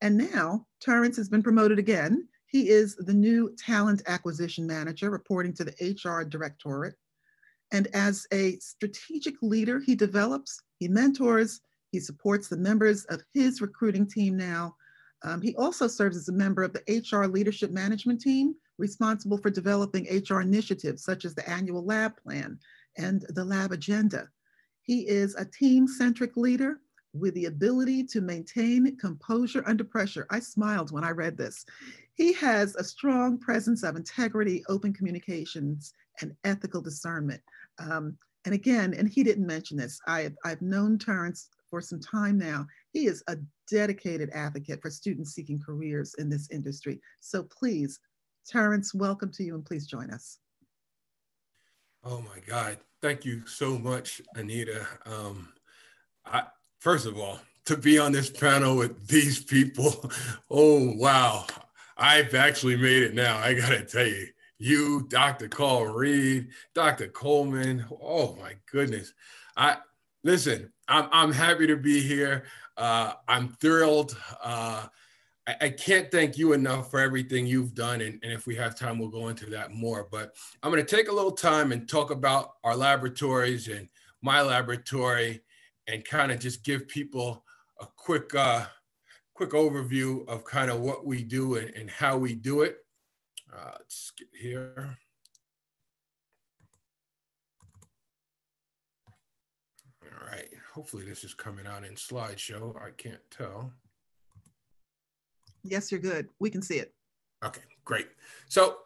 And now Terrence has been promoted again. He is the new Talent Acquisition Manager reporting to the HR Directorate and as a strategic leader, he develops, he mentors, he supports the members of his recruiting team now. Um, he also serves as a member of the HR leadership management team, responsible for developing HR initiatives such as the annual lab plan and the lab agenda. He is a team-centric leader with the ability to maintain composure under pressure. I smiled when I read this. He has a strong presence of integrity, open communications, and ethical discernment. Um, and again, and he didn't mention this, I, I've known Terrence for some time now. He is a dedicated advocate for students seeking careers in this industry. So please, Terrence, welcome to you and please join us. Oh my God. Thank you so much, Anita. Um, I, first of all, to be on this panel with these people, oh wow. I've actually made it now. I gotta tell you, you, Dr. Karl Reid, Dr. Coleman. Oh my goodness. I listen, I'm, I'm happy to be here. Uh, I'm thrilled. Uh, I, I, can't thank you enough for everything you've done. And, and if we have time, we'll go into that more. But I'm going to take a little time and talk about our laboratories and my laboratory and kind of just give people a quick, uh, quick overview of kind of what we do and, and how we do it. Uh, let's get here. All right, hopefully this is coming out in slideshow. I can't tell. Yes, you're good. We can see it. Okay, great. So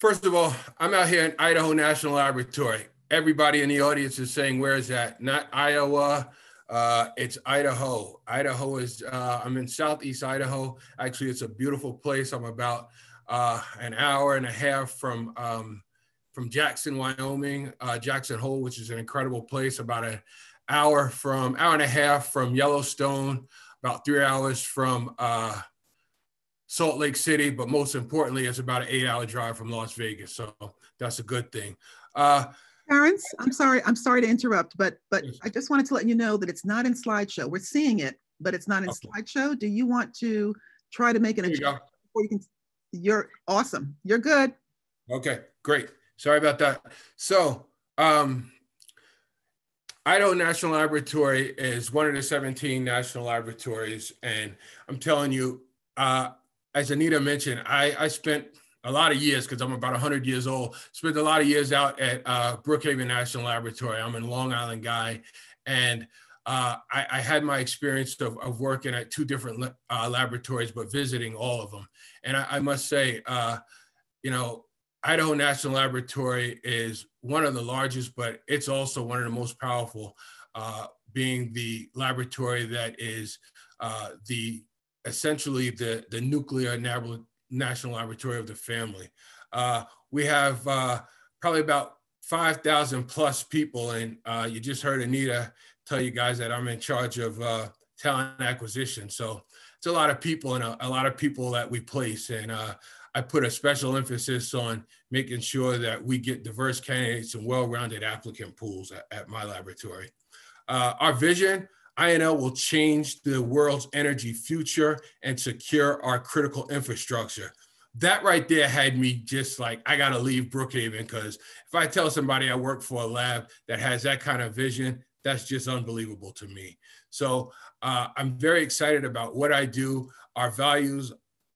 first of all, I'm out here in Idaho National Laboratory. Everybody in the audience is saying, where is that? Not Iowa, uh, it's Idaho. Idaho is, uh, I'm in Southeast Idaho. Actually, it's a beautiful place. I'm about uh, an hour and a half from um, from Jackson, Wyoming, uh, Jackson Hole, which is an incredible place. About an hour from hour and a half from Yellowstone, about three hours from uh, Salt Lake City, but most importantly, it's about an eight-hour drive from Las Vegas. So that's a good thing. Uh, Terrence, I'm sorry, I'm sorry to interrupt, but but. I just wanted to let you know that it's not in slideshow. We're seeing it, but it's not in Okay. slideshow. Do you want to try to make an adjustment before you can? You're awesome. You're good. Okay, great. Sorry about that. So, um, Idaho National Laboratory is one of the 17 national laboratories. And I'm telling you, uh, as Anita mentioned, I, I spent a lot of years, because I'm about 100 years old, spent a lot of years out at uh, Brookhaven National Laboratory. I'm a Long Island guy. And uh, I, I had my experience of, of working at two different uh, laboratories, but visiting all of them. And I, I must say, uh, you know, Idaho National Laboratory is one of the largest, but it's also one of the most powerful, uh, being the laboratory that is uh, the essentially the, the nuclear nab- national laboratory of the family. We have probably about 5,000 plus people, and uh, you just heard Anita tell you guys that I'm in charge of uh, talent acquisition. So it's a lot of people and a, a lot of people that we place. And uh, I put a special emphasis on making sure that we get diverse candidates and well-rounded applicant pools at, at my laboratory. Uh, our vision, INL will change the world's energy future and secure our critical infrastructure. That right there had me just like, I gotta leave Brookhaven because if I tell somebody I work for a lab that has that kind of vision, that's just unbelievable to me. So uh, I'm very excited about what I do. Our values,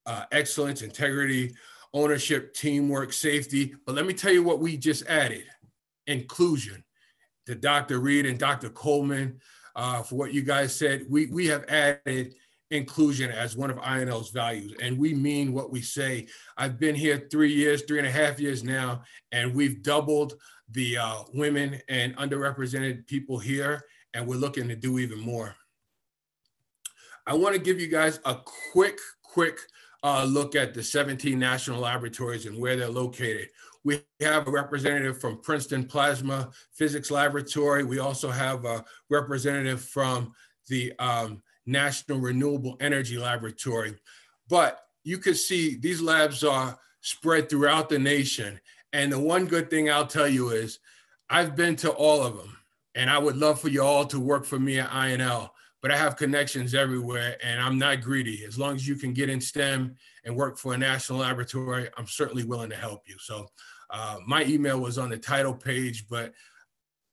uh, excellence, integrity, ownership, teamwork, safety. But let me tell you what we just added inclusion. To Dr. Reid and Dr. Coleman, uh, for what you guys said, we, we have added inclusion as one of INL's values, and we mean what we say. I've been here three years, three and a half years now, and we've doubled the uh, women and underrepresented people here, and we're looking to do even more. I want to give you guys a quick, quick uh, look at the 17 national laboratories and where they're located. We have a representative from Princeton Plasma Physics Laboratory. We also have a representative from the um, National Renewable Energy Laboratory. But you can see these labs are spread throughout the nation. And the one good thing I'll tell you is I've been to all of them. And I would love for you all to work for me at INL but I have connections everywhere and I'm not greedy. As long as you can get in STEM and work for a national laboratory, I'm certainly willing to help you. So uh, my email was on the title page, but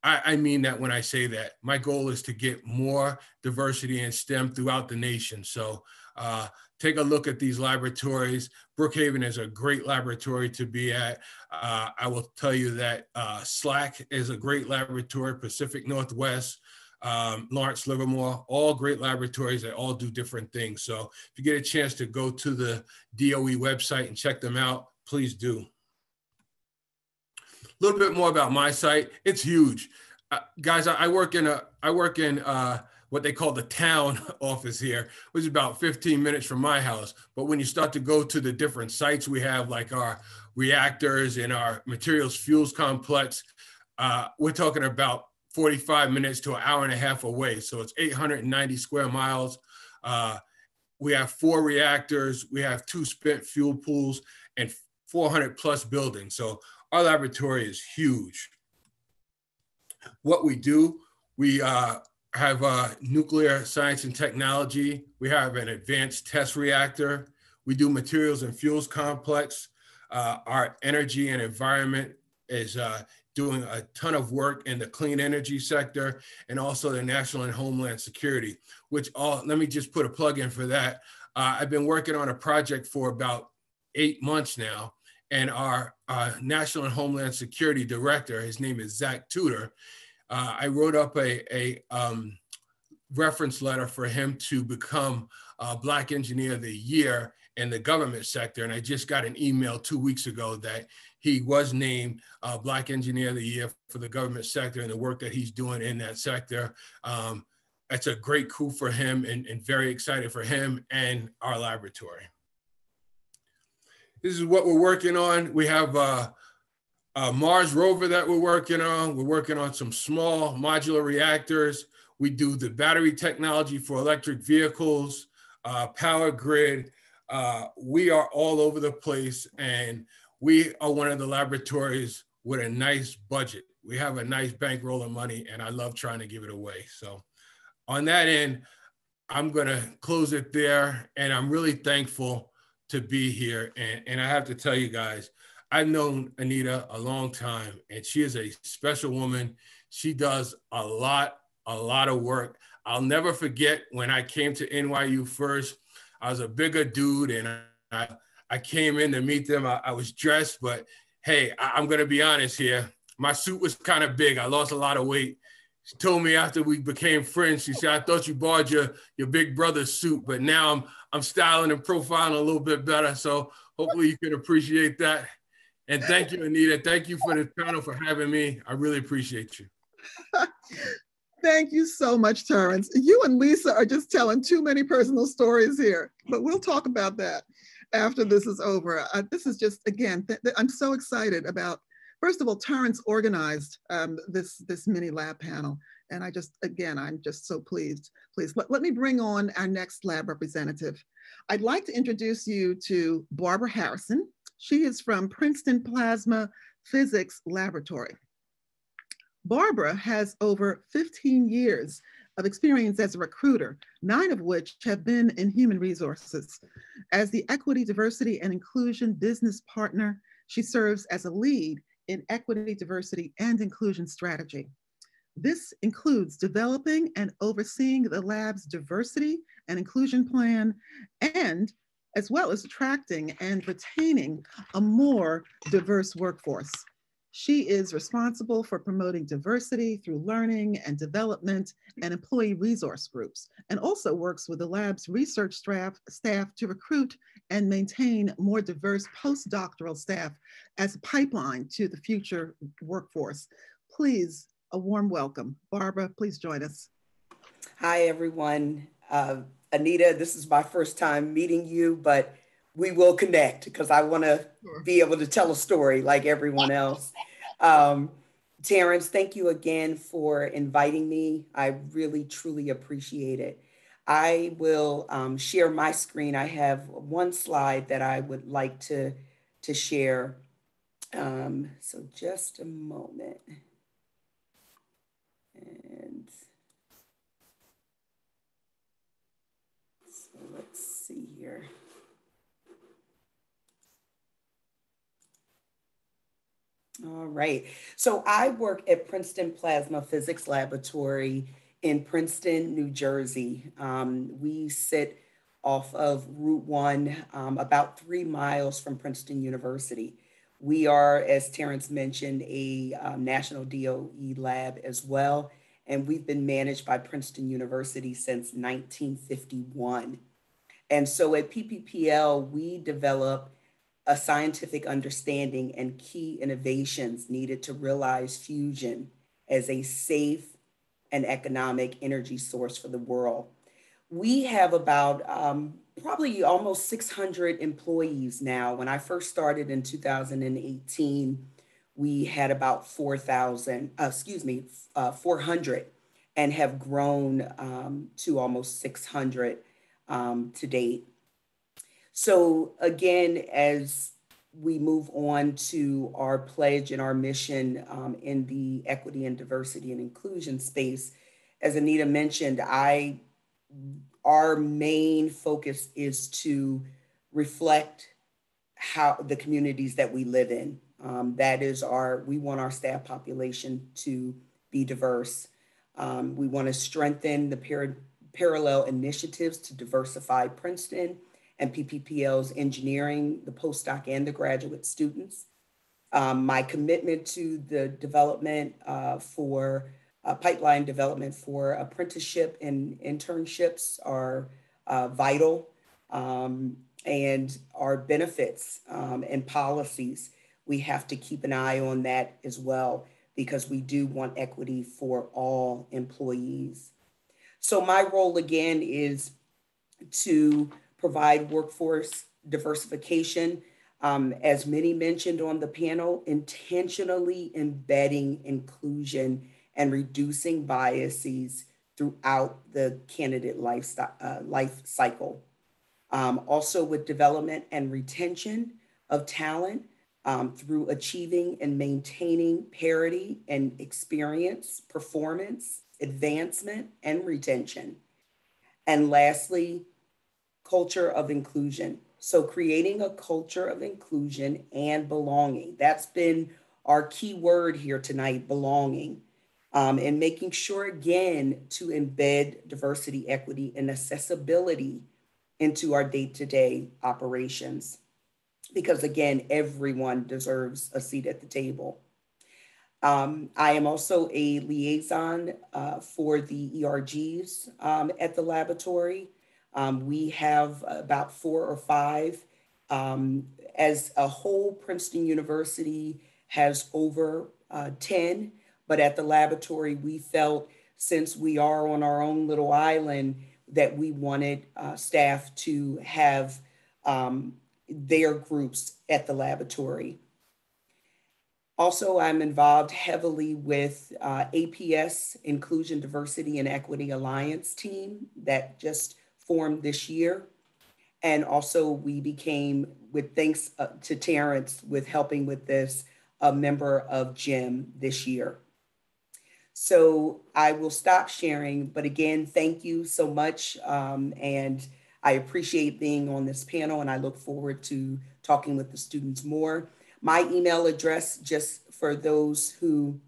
I, I, mean that when I say that. My goal is to get more diversity in STEM throughout the nation. So uh, take a look at these laboratories. Brookhaven is a great laboratory to be at. Uh, I will tell you that uh, SLAC is a great laboratory, Pacific Northwest um, Lawrence Livermore, all great laboratories that all do different things. So if you get a chance to go to the DOE website and check them out, please do. A little bit more about my site. It's huge. Uh, guys, I, I, work in a, I work in uh, what they call the town office here, which is about 15 minutes from my house. But when you start to go to the different sites we have, like our reactors and our materials fuels complex, uh, we're talking about 45 minutes to an hour and a half away. So it's 890 square miles. Uh, we have four reactors, we have two spent fuel pools, and 400 plus buildings. So our laboratory is huge. What we do, we uh, have uh, nuclear science and technology. We have an advanced test reactor. We do materials and fuels complex. Uh, our energy and environment is uh, doing a ton of work in the clean energy sector and also the national and homeland security, which all, let me just put a plug in for that. Uh, I've been working on a project for about eight months now, and our uh, national and homeland security director, his name is Zach Tudor, uh, I wrote up a, a um, reference letter for him to become Black Engineer of the Year in the government sector. And I just got an email two weeks ago that he was named uh, Black Engineer of the Year for the government sector and the work that he's doing in that sector. Um, that's a great coup for him and, and very excited for him and our laboratory. This is what we're working on. We have uh, a Mars rover that we're working on. We're working on some small modular reactors. We do the battery technology for electric vehicles, uh, power grid. Uh, we are all over the place and we are one of the laboratories with a nice budget. We have a nice bankroll of money, and I love trying to give it away. So, on that end, I'm going to close it there. And I'm really thankful to be here. And, and I have to tell you guys, I've known Anita a long time, and she is a special woman. She does a lot, a lot of work. I'll never forget when I came to NYU first. I was a bigger dude, and I, I came in to meet them. I, I was dressed, but hey, I, am going to be honest here. My suit was kind of big. I lost a lot of weight. She told me after we became friends, she said, I thought you bought your, your big brother's suit, but now I'm, I'm styling and profiling a little bit better. So hopefully you can appreciate that. And thank you, Anita. Thank you for the panel for having me. I really appreciate you. Thank you so much, Terrence. You and Lisa are just telling too many personal stories here, but we'll talk about that after this is over. Uh, this is just, again, I'm so excited about First of all, Terrence organized um, this, this mini lab panel. And I just, again, I'm just so pleased. Please, let, let me bring on our next lab representative. I'd like to introduce you to Barbara Harrison. She is from Princeton Plasma Physics Laboratory. Barbara has over 15 years of experience as a recruiter, nine of which have been in human resources. As the Equity, Diversity, and Inclusion Business Partner, she serves as a lead in equity, diversity, and inclusion strategy. This includes developing and overseeing the lab's diversity and inclusion plan, and as well as attracting and retaining a more diverse workforce. She is responsible for promoting diversity through learning and development and employee resource groups, and also works with the lab's research staff, staff to recruit and maintain more diverse postdoctoral staff as a pipeline to the future workforce. Please, a warm welcome. Barbara, please join us. Hi, everyone. Uh, Anita, this is my first time meeting you, but we will connect because I want to sure. be able to tell a story like everyone else. Um, Terrence, thank you again for inviting me. I really, truly appreciate it. I will um, share my screen. I have one slide that I would like to, to share. Um, so just a moment. And so let's see here. All right. So I work at Princeton Plasma Physics Laboratory in Princeton, New Jersey. Um, we sit off of Route 1, um, about three miles from Princeton University. We are, as Terrence mentioned, a um, national DOE lab as well, and we've been managed by Princeton University since 1951. And so at PPPL, we develop a scientific understanding and key innovations needed to realize fusion as a safe and economic energy source for the world. We have about um, probably almost 600 employees now. When I first started in 2018, we had about 4,000, uh, excuse me, uh, 400, and have grown um, to almost 600 um, to date. So again, as we move on to our pledge and our mission um, in the equity and diversity and inclusion space, as Anita mentioned, I our main focus is to reflect how the communities that we live in. Um, that is our we want our staff population to be diverse. Um, we want to strengthen the par- parallel initiatives to diversify Princeton and PPPL's engineering, the postdoc and the graduate students. Um, my commitment to the development uh, for uh, pipeline development for apprenticeship and internships are uh, vital um, and our benefits um, and policies. We have to keep an eye on that as well because we do want equity for all employees. So my role again is to provide workforce diversification. Um, as many mentioned on the panel, intentionally embedding inclusion and reducing biases throughout the candidate life, uh, life cycle. Um, also with development and retention of talent, um, through achieving and maintaining parity and experience, performance, advancement, and retention. And lastly, culture of inclusion. So, creating a culture of inclusion and belonging. That's been our key word here tonight belonging. Um, and making sure again to embed diversity, equity, and accessibility into our day to day operations. Because again, everyone deserves a seat at the table. Um, I am also a liaison uh, for the ERGs um, at the laboratory. Um, we have about four or five. Um, as a whole, Princeton University has over uh, 10, but at the laboratory, we felt since we are on our own little island that we wanted uh, staff to have um, their groups at the laboratory. Also, I'm involved heavily with uh, APS, Inclusion, Diversity, and Equity Alliance team that just formed this year. And also, we became, with thanks uh, to Terrence, with helping with this, a member of GEM this year. So I will stop sharing, but again, thank you so much. Um, and I appreciate being on this panel and I look forward to talking with the students more. My email address, just for those who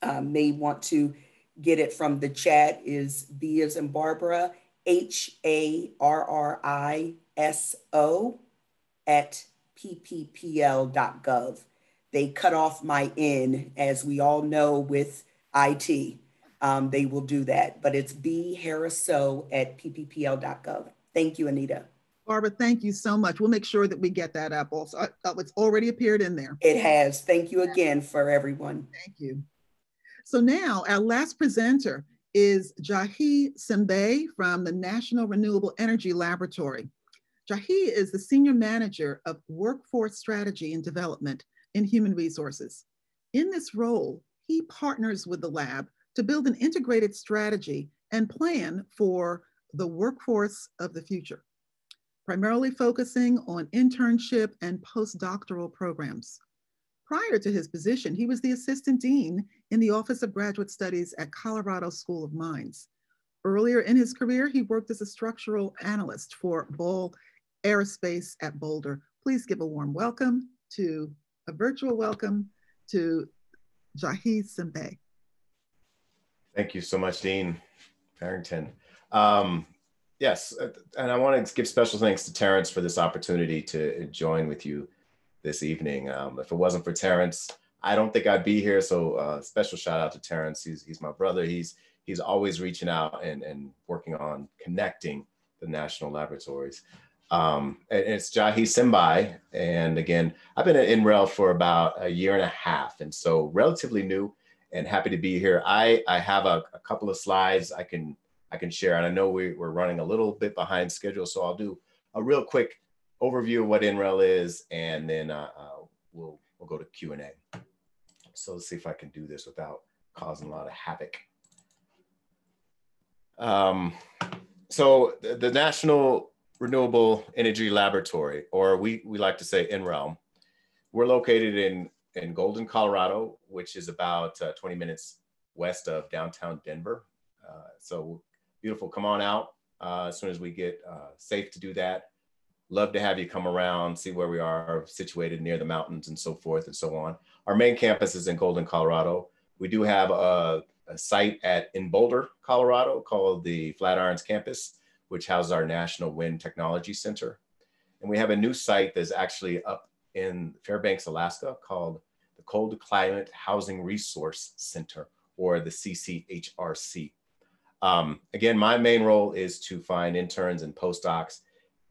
uh, may want to get it from the chat, is B as in Barbara, H A R R I S O at pppl.gov. They cut off my N, as we all know with IT. Um, they will do that, but it's B Harriso at pppl.gov. Thank you, Anita. Barbara, thank you so much. We'll make sure that we get that up also. Uh, uh, it's already appeared in there. It has. Thank you again for everyone. Thank you. So now our last presenter is Jahi Sembe from the National Renewable Energy Laboratory. Jahi is the Senior Manager of Workforce Strategy and Development in Human Resources. In this role, he partners with the lab to build an integrated strategy and plan for the workforce of the future primarily focusing on internship and postdoctoral programs. Prior to his position, he was the assistant dean in the Office of Graduate Studies at Colorado School of Mines. Earlier in his career, he worked as a structural analyst for Ball Aerospace at Boulder. Please give a warm welcome to a virtual welcome to Jahi Sembe. Thank you so much, Dean Farrington. Um, Yes, and I want to give special thanks to Terrence for this opportunity to join with you this evening. Um, if it wasn't for Terrence, I don't think I'd be here. So uh, special shout out to Terrence. He's, he's my brother. He's he's always reaching out and, and working on connecting the national laboratories. Um, and it's Jahi Sembai. And again, I've been at NREL for about a year and a half. And so relatively new and happy to be here. I, I have a, a couple of slides I can I can share. And I know we, we're running a little bit behind schedule, so I'll do a real quick overview of what NREL is, and then uh, uh, we'll, we'll go to Q&A. So let's see if I can do this without causing a lot of havoc. Um, so the, the, National Renewable Energy Laboratory, or we, we like to say NREL, we're located in, in Golden, Colorado, which is about uh, 20 minutes west of downtown Denver. Uh, so beautiful. Come on out uh, as soon as we get uh, safe to do that. Love to have you come around, see where we are situated near the mountains and so forth and so on. Our main campus is in Golden, Colorado. We do have a, a site at in Boulder, Colorado called the Flatirons campus, which houses our National Wind Technology Center. And we have a new site that's actually up in Fairbanks, Alaska called the Cold Climate Housing Resource Center or the CCHRC. Um, again, my main role is to find interns and postdocs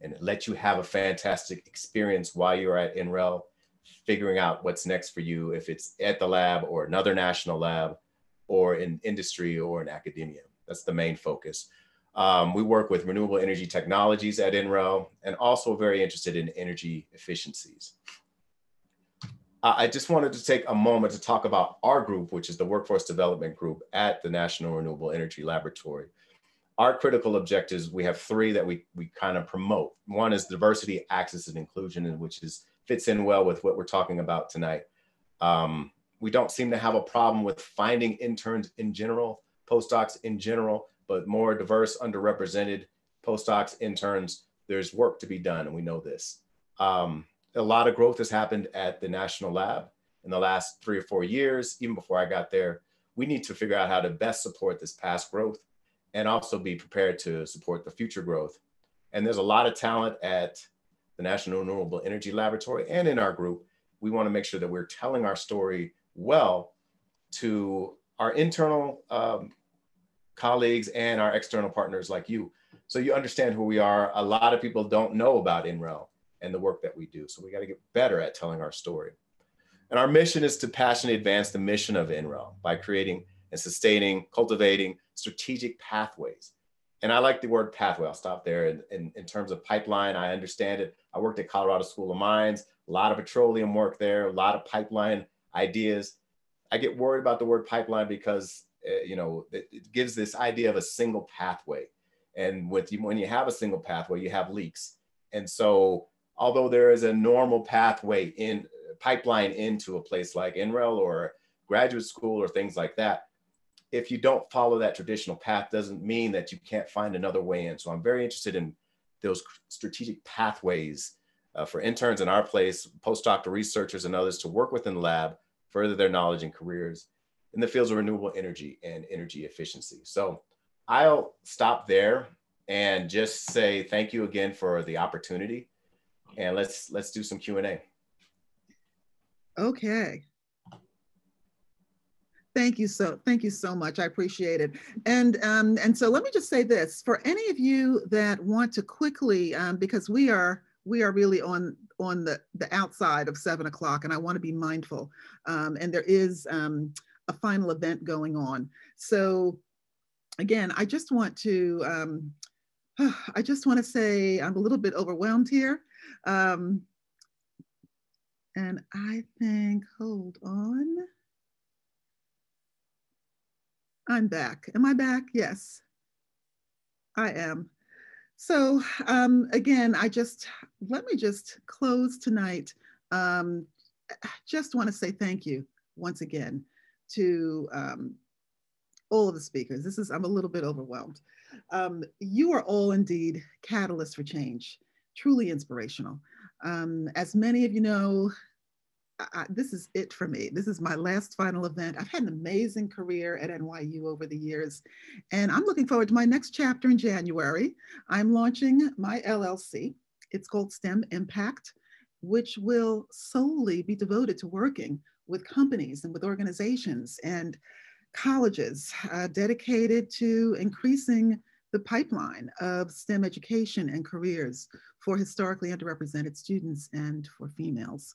and let you have a fantastic experience while you're at NREL, figuring out what's next for you, if it's at the lab or another national lab or in industry or in academia. That's the main focus. Um, we work with renewable energy technologies at NREL and also very interested in energy efficiencies. I just wanted to take a moment to talk about our group, which is the Workforce Development Group at the National Renewable Energy Laboratory. Our critical objectives, we have three that we, we kind of promote. One is diversity, access, and inclusion, which is fits in well with what we're talking about tonight. Um, we don't seem to have a problem with finding interns in general, postdocs in general, but more diverse, underrepresented postdocs, interns, there's work to be done, and we know this. Um, a lot of growth has happened at the National Lab in the last three or four years, even before I got there. We need to figure out how to best support this past growth and also be prepared to support the future growth. And there's a lot of talent at the National Renewable Energy Laboratory and in our group. We want to make sure that we're telling our story well to our internal um, colleagues and our external partners like you. So you understand who we are. A lot of people don't know about NREL and the work that we do. So we got to get better at telling our story. And our mission is to passionately advance the mission of NREL by creating and sustaining, cultivating strategic pathways. And I like the word pathway. I'll stop there. In, in, in terms of pipeline, I understand it. I worked at Colorado School of Mines, a lot of petroleum work there, a lot of pipeline ideas. I get worried about the word pipeline because uh, you know it, it, gives this idea of a single pathway, and with you, when you have a single pathway, you have leaks. And so, although there is a normal pathway in pipeline into a place like NREL or graduate school or things like that, if you don't follow that traditional path, doesn't mean that you can't find another way in. So I'm very interested in those strategic pathways uh, for interns in our place, postdoctoral researchers and others to work within the lab, further their knowledge and careers in the fields of renewable energy and energy efficiency. So I'll stop there and just say thank you again for the opportunity. And let's let's do some Q&A. Okay. Thank you so thank you so much. I appreciate it. And um, and so let me just say this for any of you that want to quickly, um, because we are we are really on on the the outside of seven o'clock, and I want to be mindful. Um, and there is um, a final event going on. So again, I just want to um, I just want to say I'm a little bit overwhelmed here. Um, and I think, hold on. I'm back. Am I back? Yes, I am. So um, again, I just, let me just close tonight. Um, just want to say thank you once again to um, all of the speakers. This is, I'm a little bit overwhelmed. Um, you are all indeed catalysts for change, truly inspirational. Um, as many of you know, I, this is it for me. This is my last final event. I've had an amazing career at NYU over the years, and I'm looking forward to my next chapter in January. I'm launching my LLC. It's called STEM Impact, which will solely be devoted to working with companies and with organizations and colleges uh, dedicated to increasing the pipeline of STEM education and careers for historically underrepresented students and for females.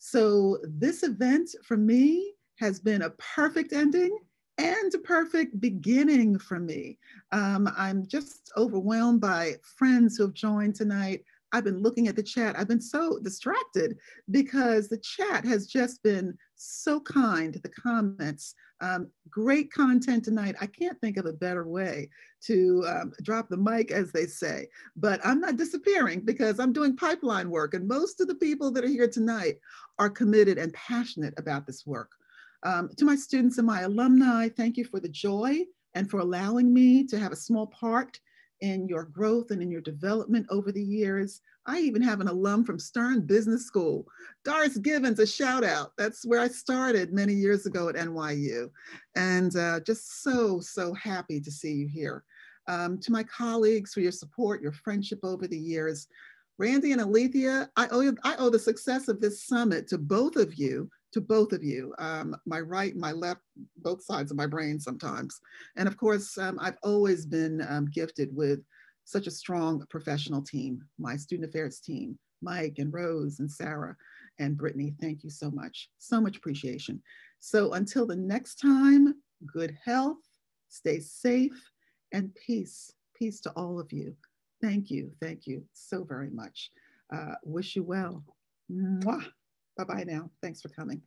So this event for me has been a perfect ending and a perfect beginning for me. Um, I'm just overwhelmed by friends who have joined tonight. I've been looking at the chat. I've been so distracted because the chat has just been so kind. The comments, um, great content tonight. I can't think of a better way to um, drop the mic, as they say. But I'm not disappearing because I'm doing pipeline work, and most of the people that are here tonight are committed and passionate about this work. Um, to my students and my alumni, thank you for the joy and for allowing me to have a small part in your growth and in your development over the years. I even have an alum from Stern Business School. Doris Givens, a shout out. That's where I started many years ago at NYU. And uh, just so, so happy to see you here. Um, to my colleagues for your support, your friendship over the years. Randy and Alethea, I owe, I owe the success of this summit to both of you to both of you, um, my right, my left, both sides of my brain sometimes. And of course, um, I've always been um, gifted with such a strong professional team, my student affairs team, Mike and Rose and Sarah and Brittany, thank you so much. So much appreciation. So until the next time, good health, stay safe, and peace. Peace to all of you. Thank you. Thank you so very much. Uh, wish you well. Bye bye now. Thanks for coming.